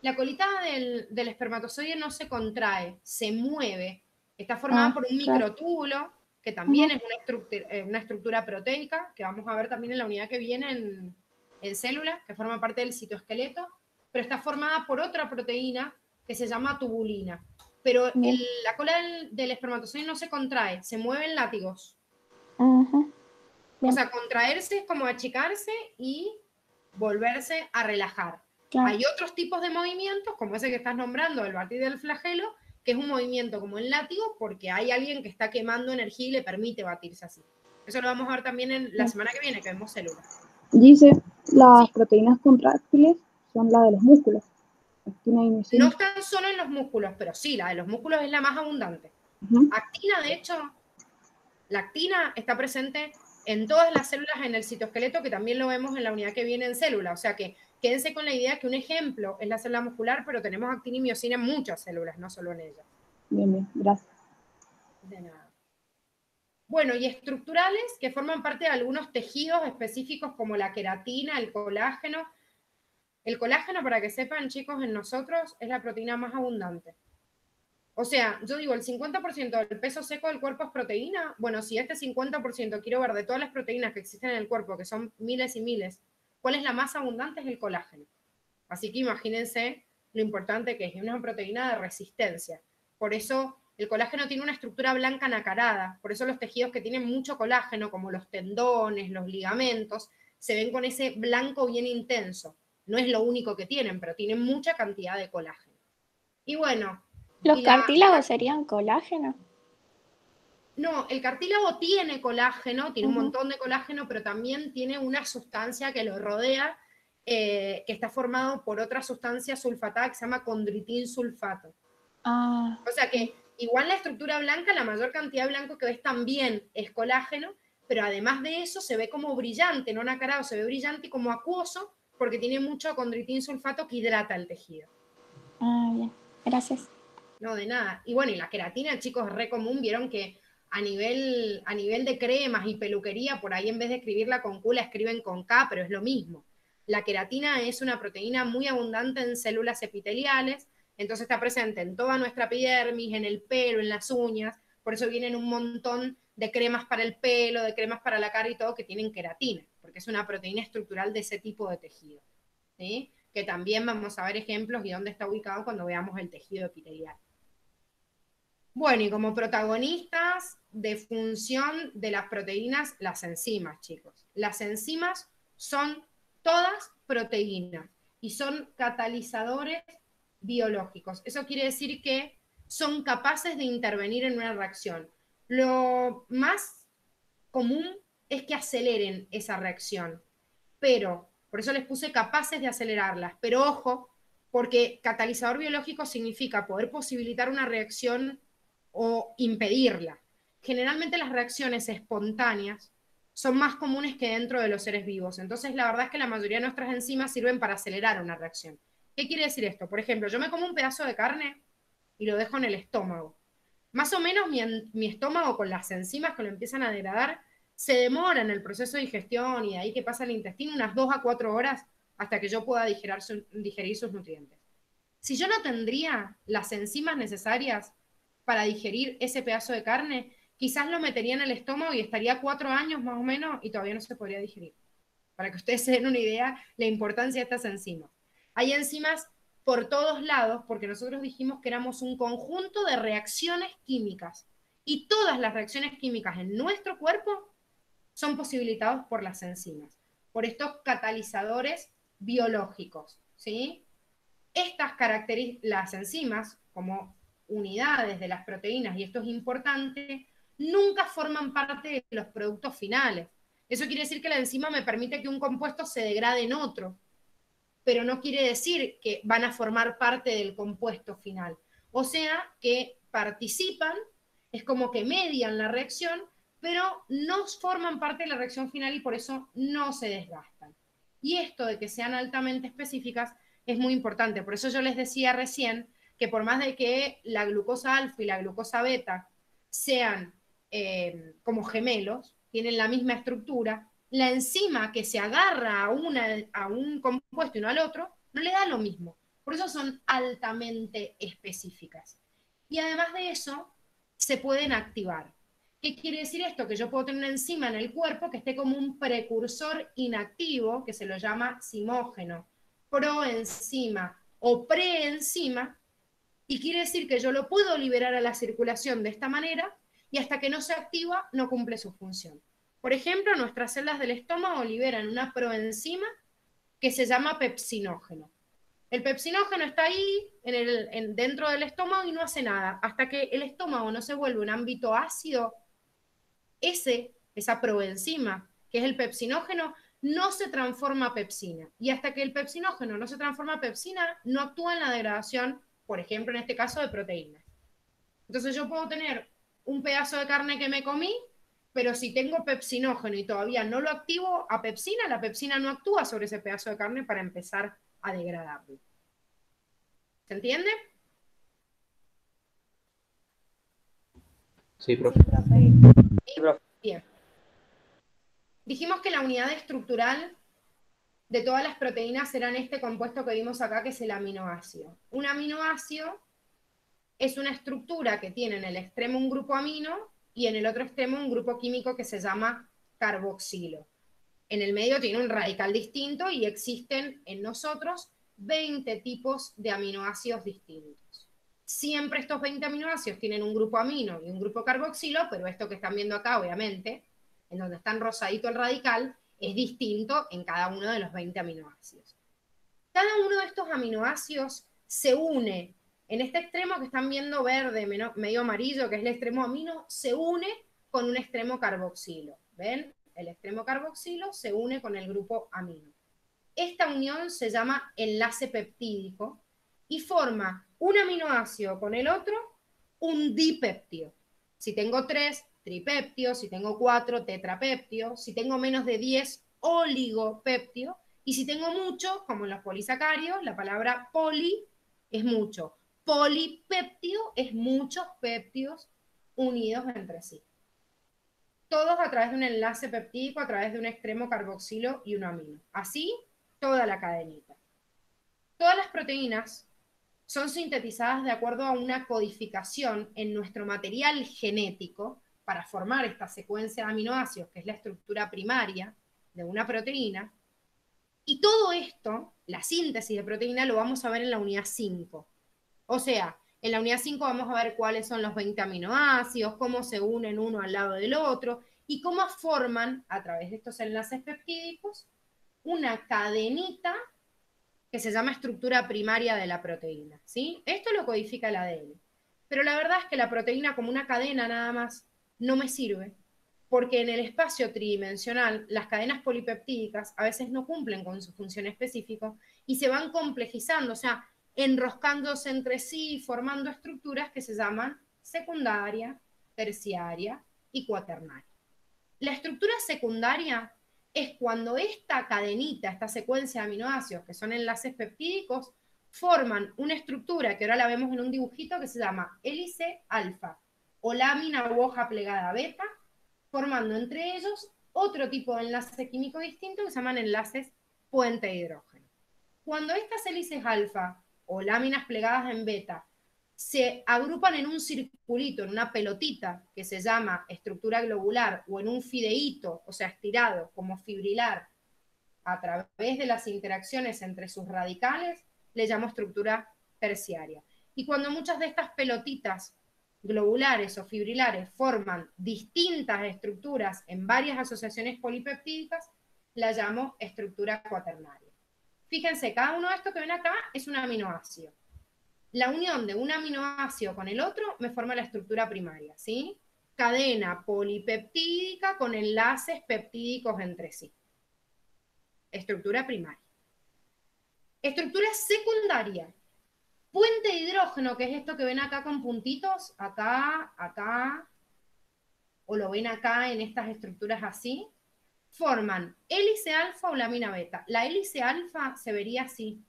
La colita del, espermatozoide no se contrae, se mueve. Está formada ah, por un microtúbulo, que también es una estructura, eh, una estructura, proteica, que vamos a ver también en la unidad que viene en, en célula, que forma parte del citoesqueleto pero está formada por otra proteína que se llama tubulina. Pero la cola del, espermatozoide no se contrae, se mueven látigos. O sea, contraerse es como achicarse y volverse a relajar. Hay otros tipos de movimientos, como ese que estás nombrando, el batir del flagelo, que es un movimiento como el látigo, porque hay alguien que está quemando energía y le permite batirse así. Eso lo vamos a ver también en la semana que viene, que vemos células. Dice, las proteínas contráctiles son la de los músculos. No están solo en los músculos, pero sí, la de los músculos es la más abundante. Actina, de hecho, la actina está presente en todas las células en el citoesqueleto, que también lo vemos en la unidad que viene en célula. O sea que quédense con la idea que un ejemplo es la célula muscular, pero tenemos actina y miocina en muchas células, no solo en ellas. Bien, bien, gracias. De nada. Bueno, y estructurales que forman parte de algunos tejidos específicos como la queratina, el colágeno, el colágeno, para que sepan, chicos, en nosotros es la proteína más abundante. O sea, yo digo, el 50% del peso seco del cuerpo es proteína. Bueno, si este 50% quiero ver de todas las proteínas que existen en el cuerpo, que son miles y miles, ¿cuál es la más abundante? Es el colágeno. Así que imagínense lo importante que es. Es una proteína de resistencia. Por eso el colágeno tiene una estructura blanca nacarada. Por eso los tejidos que tienen mucho colágeno, como los tendones, los ligamentos, se ven con ese blanco bien intenso. No es lo único que tienen, pero tienen mucha cantidad de colágeno. Y bueno. ¿Los cartílagos serían colágeno? No, el cartílago tiene colágeno, tiene un montón de colágeno, pero también tiene una sustancia que lo rodea, eh, que está formado por otra sustancia sulfatada que se llama condritin sulfato. Ah. O sea que igual la estructura blanca, la mayor cantidad de blanco que ves también es colágeno, pero además de eso se ve como brillante, no nacarado, se ve brillante y como acuoso, porque tiene mucho condritin sulfato que hidrata el tejido. Ah, bien, gracias. No, de nada. Y bueno, y la queratina, chicos, es re común, vieron que a nivel, a nivel de cremas y peluquería, por ahí en vez de escribirla con Q, la escriben con K, pero es lo mismo. La queratina es una proteína muy abundante en células epiteliales, entonces está presente en toda nuestra epidermis, en el pelo, en las uñas, por eso vienen un montón de cremas para el pelo, de cremas para la cara y todo que tienen queratina, porque es una proteína estructural de ese tipo de tejido. ¿sí? Que también vamos a ver ejemplos y dónde está ubicado cuando veamos el tejido epitelial. Bueno, y como protagonistas de función de las proteínas, las enzimas, chicos. Las enzimas son todas proteínas y son catalizadores biológicos. Eso quiere decir que son capaces de intervenir en una reacción. Lo más común es que aceleren esa reacción, pero por eso les puse capaces de acelerarlas. Pero ojo, porque catalizador biológico significa poder posibilitar una reacción o impedirla. Generalmente las reacciones espontáneas son más comunes que dentro de los seres vivos. Entonces, la verdad es que la mayoría de nuestras enzimas sirven para acelerar una reacción. ¿Qué quiere decir esto? Por ejemplo, yo me como un pedazo de carne y lo dejo en el estómago. Más o menos mi, estómago con las enzimas que lo empiezan a degradar se demora en el proceso de digestión y de ahí que pasa el intestino unas 2 a 4 horas hasta que yo pueda digerir sus nutrientes. Si yo no tendría las enzimas necesarias para digerir ese pedazo de carne, quizás lo metería en el estómago y estaría cuatro años más o menos y todavía no se podría digerir. Para que ustedes se den una idea la importancia de estas enzimas. Hay enzimas por todos lados porque nosotros dijimos que éramos un conjunto de reacciones químicas y todas las reacciones químicas en nuestro cuerpo son posibilitadas por las enzimas, por estos catalizadores biológicos, ¿sí? Estas características, las enzimas, como unidades de las proteínas, y esto es importante, nunca forman parte de los productos finales. Eso quiere decir que la enzima me permite que un compuesto se degrade en otro, pero no quiere decir que van a formar parte del compuesto final. O sea, que participan, es como que median la reacción, pero no forman parte de la reacción final y por eso no se desgastan. Y esto de que sean altamente específicas es muy importante. Por eso yo les decía recién que por más de que la glucosa alfa y la glucosa beta sean eh, como gemelos, tienen la misma estructura, la enzima que se agarra a, una, a un compuesto y no al otro, no le da lo mismo. Por eso son altamente específicas. Y además de eso, se pueden activar. ¿Qué quiere decir esto? Que yo puedo tener una enzima en el cuerpo que esté como un precursor inactivo, que se lo llama simógeno, proenzima o preenzima, y quiere decir que yo lo puedo liberar a la circulación de esta manera y hasta que no se activa no cumple su función. Por ejemplo, nuestras células del estómago liberan una proenzima que se llama pepsinógeno. El pepsinógeno está ahí dentro del estómago y no hace nada. Hasta que el estómago no se vuelve un ámbito ácido, ese, esa proenzima, que es el pepsinógeno, no se transforma a pepsina. Y hasta que el pepsinógeno no se transforma a pepsina, no actúa en la degradación por ejemplo, en este caso de proteínas. Entonces yo puedo tener un pedazo de carne que me comí, pero si tengo pepsinógeno y todavía no lo activo a pepsina, la pepsina no actúa sobre ese pedazo de carne para empezar a degradarlo. ¿Se entiende? Sí, profe. Bien. Dijimos que la unidad estructural de todas las proteínas serán este compuesto que vimos acá, que es el aminoácido. Un aminoácido es una estructura que tiene en el extremo un grupo amino y en el otro extremo un grupo químico que se llama carboxilo. En el medio tiene un radical distinto y existen en nosotros 20 tipos de aminoácidos distintos. Siempre estos 20 aminoácidos tienen un grupo amino y un grupo carboxilo, pero esto que están viendo acá, obviamente, en donde está en rosadito el radical, es distinto en cada uno de los 20 aminoácidos. Cada uno de estos aminoácidos se une en este extremo que están viendo verde, medio amarillo, que es el extremo amino, se une con un extremo carboxilo. ¿Ven? El extremo carboxilo se une con el grupo amino. Esta unión se llama enlace peptídico y forma un aminoácido con el otro, un dipéptido. Si tengo tres, tripéptido, si tengo cuatro, tetrapéptido, si tengo menos de 10, oligopéptido, y si tengo mucho, como en los polisacarios, la palabra poli es mucho. Polipéptido es muchos péptidos unidos entre sí. Todos a través de un enlace peptídico, a través de un extremo carboxilo y un amino. Así, toda la cadenita. Todas las proteínas son sintetizadas de acuerdo a una codificación en nuestro material genético para formar esta secuencia de aminoácidos, que es la estructura primaria de una proteína. Y todo esto, la síntesis de proteína, lo vamos a ver en la unidad 5. O sea, en la unidad 5 vamos a ver cuáles son los 20 aminoácidos, cómo se unen uno al lado del otro y cómo forman, a través de estos enlaces peptídicos, una cadenita que se llama estructura primaria de la proteína. ¿sí? Esto lo codifica el ADN. Pero la verdad es que la proteína como una cadena nada más no me sirve, porque en el espacio tridimensional las cadenas polipeptídicas a veces no cumplen con su función específica y se van complejizando, o sea, enroscándose entre sí, formando estructuras que se llaman secundaria, terciaria y cuaternaria. La estructura secundaria es cuando esta cadenita, esta secuencia de aminoácidos, que son enlaces peptídicos, forman una estructura que ahora la vemos en un dibujito que se llama hélice alfa o lámina o hoja plegada beta, formando entre ellos otro tipo de enlace químico distinto que se llaman enlaces puente hidrógeno. Cuando estas hélices alfa o láminas plegadas en beta se agrupan en un circulito, en una pelotita que se llama estructura globular o en un fideíto, o sea, estirado como fibrilar, a través de las interacciones entre sus radicales, le llamo estructura terciaria. Y cuando muchas de estas pelotitas globulares o fibrilares forman distintas estructuras en varias asociaciones polipeptídicas, la llamo estructura cuaternaria. Fíjense, cada uno de estos que ven acá es un aminoácido la unión de un aminoácido con el otro me forma la estructura primaria, ¿sí? Cadena polipeptídica con enlaces peptídicos entre sí. Estructura primaria. Estructura secundaria. Puente de hidrógeno, que es esto que ven acá con puntitos, acá, acá, o lo ven acá en estas estructuras así, forman hélice alfa o lámina beta. La hélice alfa se vería así.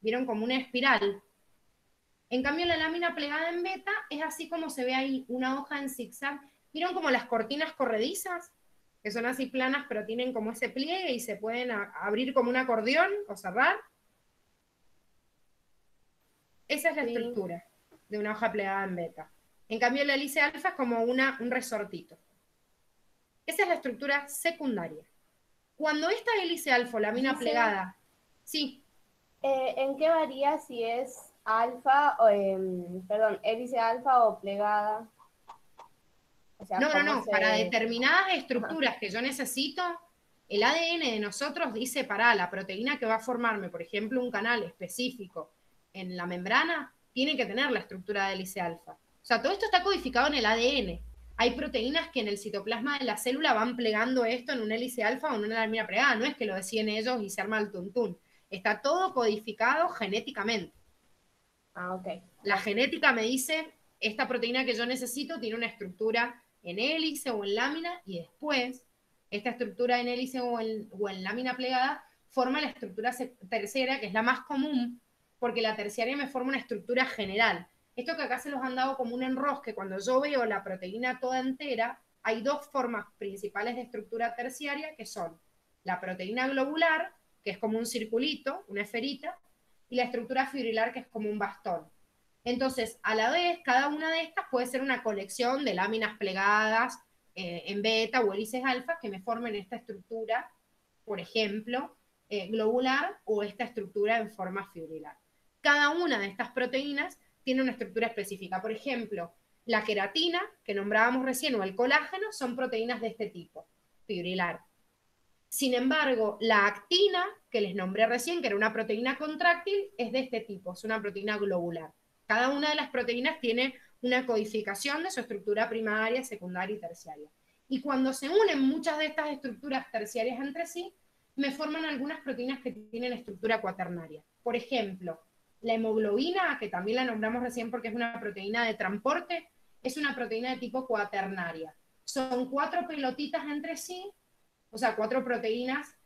¿Vieron como una espiral? En cambio, la lámina plegada en beta es así como se ve ahí, una hoja en zigzag. ¿Vieron como las cortinas corredizas? Que son así planas, pero tienen como ese pliegue y se pueden abrir como un acordeón o cerrar. Esa es la estructura de una hoja plegada en beta. En cambio, la hélice alfa es como una, un resortito. Esa es la estructura secundaria. Cuando esta hélice alfa o lámina plegada, sí. Eh, ¿En qué varía si es alfa, o, em, perdón, hélice alfa o plegada. no, no, no, para determinadas estructuras que yo necesito, el ADN de nosotros dice para la proteína que va a formarme, por ejemplo, un canal específico en la membrana, tiene que tener la estructura de hélice alfa. O sea, todo esto está codificado en el ADN. Hay proteínas que en el citoplasma de la célula van plegando esto en un hélice alfa o en una lámina plegada. No es que lo deciden ellos y se arma el tuntún. Está todo codificado genéticamente. Ah, ok. La genética me dice, esta proteína que yo necesito tiene una estructura en hélice o en lámina y después esta estructura en hélice o en, lámina plegada forma la estructura terciaria, que es la más común, porque la terciaria me forma una estructura general. Esto que acá se los han dado como un enrosque, cuando yo veo la proteína toda entera, hay dos formas principales de estructura terciaria, que son la proteína globular, que es como un circulito, una esferita, y la estructura fibrilar que es como un bastón. Entonces, a la vez, cada una de estas puede ser una colección de láminas plegadas eh, en beta o hélices alfa que me formen esta estructura, por ejemplo, eh, globular o esta estructura en forma fibrilar. Cada una de estas proteínas tiene una estructura específica. Por ejemplo, la queratina, que nombrábamos recién, o el colágeno, son proteínas de este tipo, fibrilar. Sin embargo, la actina, que les nombré recién, que era una proteína contráctil, es de este tipo, es una proteína globular. Cada una de las proteínas tiene una codificación de su estructura primaria, secundaria y terciaria. Y cuando se unen muchas de estas estructuras terciarias entre sí, me forman algunas proteínas que tienen estructura cuaternaria. Por ejemplo, la hemoglobina, que también la nombramos recién porque es una proteína de transporte, es una proteína de tipo cuaternaria. Son cuatro pelotitas entre sí o sea, cuatro proteínas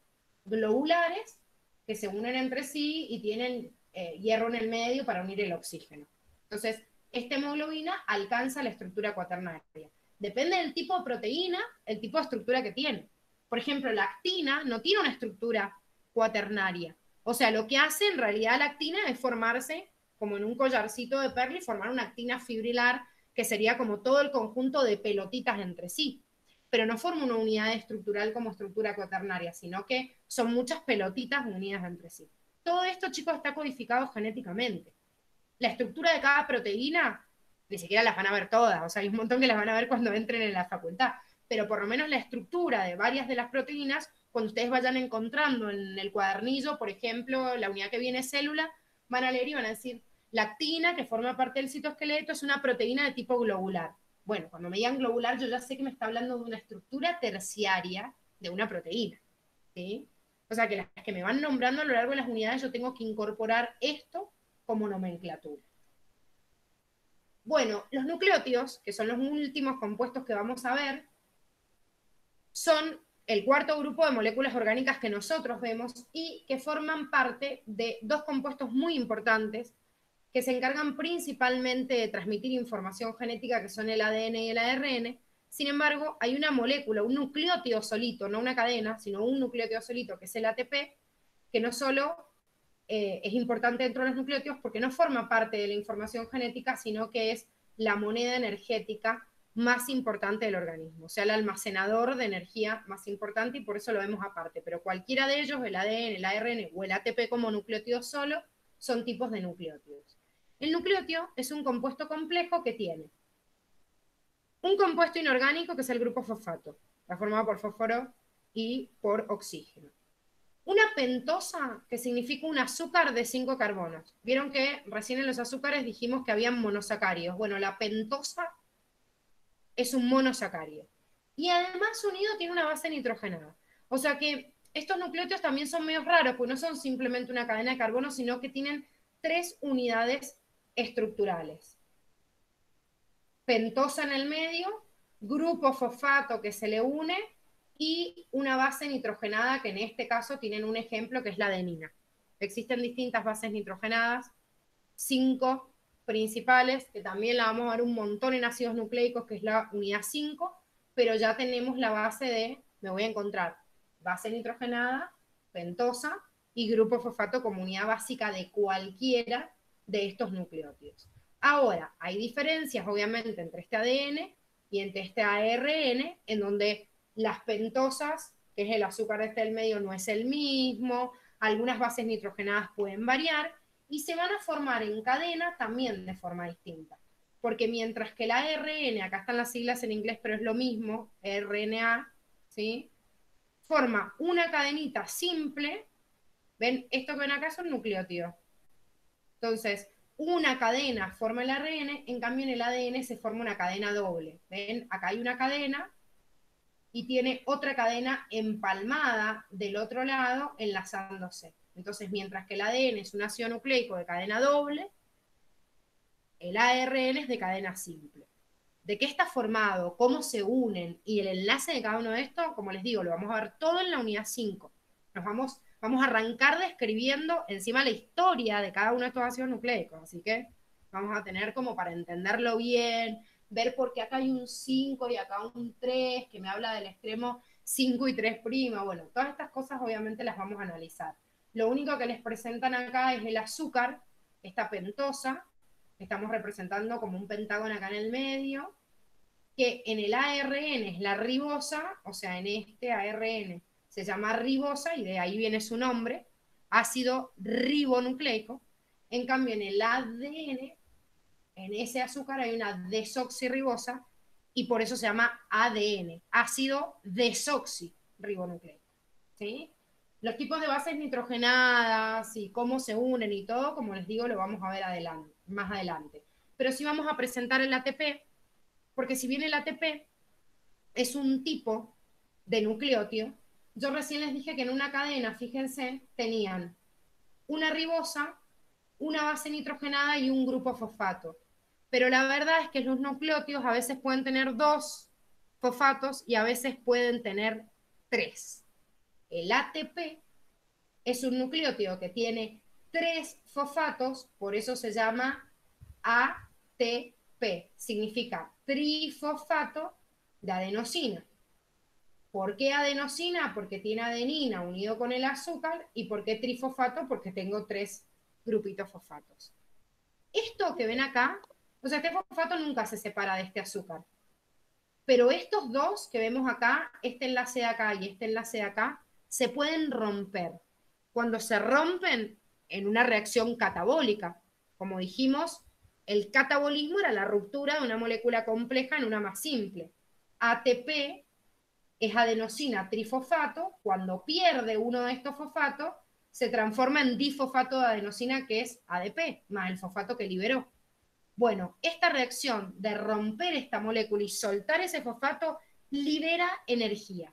globulares que se unen entre sí y tienen eh, hierro en el medio para unir el oxígeno. Entonces, esta hemoglobina alcanza la estructura cuaternaria. Depende del tipo de proteína, el tipo de estructura que tiene. Por ejemplo, la actina no tiene una estructura cuaternaria. O sea, lo que hace en realidad la actina es formarse como en un collarcito de perla y formar una actina fibrilar que sería como todo el conjunto de pelotitas entre sí, pero no forma una unidad estructural como estructura cuaternaria, sino que son muchas pelotitas unidas entre sí. Todo esto, chicos, está codificado genéticamente. La estructura de cada proteína, ni siquiera las van a ver todas, o sea, hay un montón que las van a ver cuando entren en la facultad, pero por lo menos la estructura de varias de las proteínas, cuando ustedes vayan encontrando en el cuadernillo, por ejemplo, la unidad que viene célula, van a leer y van a decir, lactina, que forma parte del citoesqueleto, es una proteína de tipo globular. Bueno, cuando me digan globular, yo ya sé que me está hablando de una estructura terciaria de una proteína. O sea que las que me van nombrando a lo largo de las unidades, yo tengo que incorporar esto como nomenclatura. Bueno, los nucleótidos, que son los últimos compuestos que vamos a ver, son el cuarto grupo de moléculas orgánicas que nosotros vemos y que forman parte de dos compuestos muy importantes que se encargan principalmente de transmitir información genética, que son el ADN y el ARN. Sin embargo, hay una molécula, un nucleótido solito, no una cadena, sino un nucleótido solito, que es el ATP, que no solo eh, es importante dentro de los nucleótidos porque no forma parte de la información genética, sino que es la moneda energética más importante del organismo, o sea, el almacenador de energía más importante y por eso lo vemos aparte. Pero cualquiera de ellos, el ADN, el ARN o el ATP como nucleótido solo, son tipos de nucleótidos. El nucleótido es un compuesto complejo que tiene un compuesto inorgánico que es el grupo fosfato, está formado por fósforo y por oxígeno. Una pentosa, que significa un azúcar de cinco carbonos. Vieron que recién en los azúcares dijimos que habían monosacáridos. Bueno, la pentosa es un monosacario. Y además unido tiene una base nitrogenada. O sea que estos nucleótidos también son medio raros, pues no son simplemente una cadena de carbono, sino que tienen tres unidades estructurales. Pentosa en el medio, grupo fosfato que se le une y una base nitrogenada que en este caso tienen un ejemplo que es la adenina. Existen distintas bases nitrogenadas, cinco principales, que también la vamos a ver un montón en ácidos nucleicos, que es la unidad 5, pero ya tenemos la base de, me voy a encontrar, base nitrogenada, pentosa y grupo fosfato como unidad básica de cualquiera de estos nucleótidos. Ahora, hay diferencias obviamente entre este ADN y entre este ARN, en donde las pentosas, que es el azúcar este del medio, no es el mismo, algunas bases nitrogenadas pueden variar, y se van a formar en cadena también de forma distinta. Porque mientras que la ARN, acá están las siglas en inglés, pero es lo mismo, RNA, ¿sí? Forma una cadenita simple. ¿Ven? Esto que ven acá son nucleótidos. Entonces, una cadena forma el ARN, en cambio en el ADN se forma una cadena doble. ¿Ven? Acá hay una cadena y tiene otra cadena empalmada del otro lado enlazándose. Entonces, mientras que el ADN es un ácido nucleico de cadena doble, el ARN es de cadena simple. ¿De qué está formado? ¿Cómo se unen? Y el enlace de cada uno de estos, como les digo, lo vamos a ver todo en la unidad 5. Nos vamos, vamos a arrancar describiendo encima la historia de cada uno de estos ácidos nucleicos. Así que vamos a tener como para entenderlo bien, ver por qué acá hay un 5 y acá un 3, que me habla del extremo 5 y 3 prima. Bueno, todas estas cosas obviamente las vamos a analizar. Lo único que les presentan acá es el azúcar, esta pentosa, que estamos representando como un pentágono acá en el medio, que en el ARN es la ribosa, o sea, en este ARN se llama ribosa y de ahí viene su nombre, ácido ribonucleico. En cambio, en el ADN, en ese azúcar hay una desoxirribosa y por eso se llama ADN, ácido desoxirribonucleico. ¿Sí? Los tipos de bases nitrogenadas y cómo se unen y todo, como les digo, lo vamos a ver adelante, más adelante. Pero sí vamos a presentar el ATP, porque si bien el ATP es un tipo de nucleótido, yo recién les dije que en una cadena, fíjense, tenían una ribosa, una base nitrogenada y un grupo fosfato. Pero la verdad es que los nucleótidos a veces pueden tener dos fosfatos y a veces pueden tener tres. El ATP es un nucleótido que tiene tres fosfatos, por eso se llama ATP. Significa trifosfato de adenosina. ¿Por qué adenosina? Porque tiene adenina unido con el azúcar. ¿Y por qué trifosfato? Porque tengo tres grupitos fosfatos. Esto que ven acá O sea, este fosfato nunca se separa de este azúcar. Pero estos dos que vemos acá, este enlace de acá y este enlace de acá, se pueden romper. Cuando se rompen en una reacción catabólica, como dijimos, el catabolismo era la ruptura de una molécula compleja en una más simple. ATP es adenosina trifosfato, cuando pierde uno de estos fosfatos, se transforma en difosfato de adenosina, que es ADP, más el fosfato que liberó. Bueno, esta reacción de romper esta molécula y soltar ese fosfato libera energía.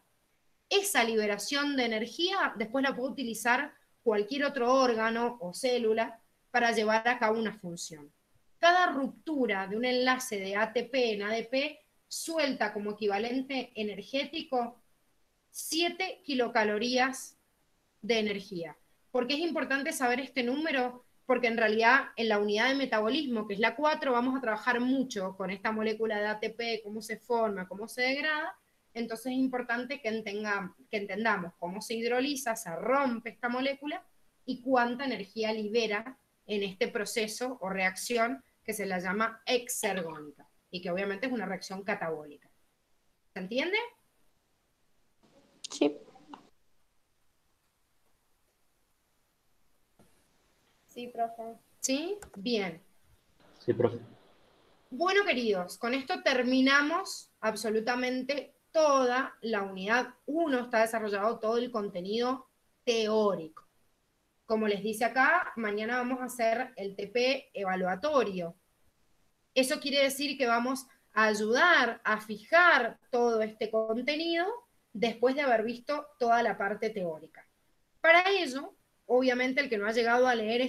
Esa liberación de energía después la puede utilizar cualquier otro órgano o célula para llevar a cabo una función. Cada ruptura de un enlace de ATP en ADP suelta como equivalente energético 7 kilocalorías de energía. ¿Por qué es importante saber este número? porque en realidad en la unidad de metabolismo, que es la 4, vamos a trabajar mucho con esta molécula de ATP, cómo se forma, cómo se degrada, entonces es importante que, que entendamos cómo se hidroliza, se rompe esta molécula y cuánta energía libera en este proceso o reacción que se la llama exergónica y que obviamente es una reacción catabólica. ¿Se entiende? Sí. Sí, profe. ¿Sí? Bien. Sí, profe. Bueno, queridos, con esto terminamos absolutamente toda la unidad 1, está desarrollado todo el contenido teórico. Como les dice acá, mañana vamos a hacer el TP evaluatorio. Eso quiere decir que vamos a ayudar a fijar todo este contenido después de haber visto toda la parte teórica. Para ello, obviamente el que no ha llegado a leer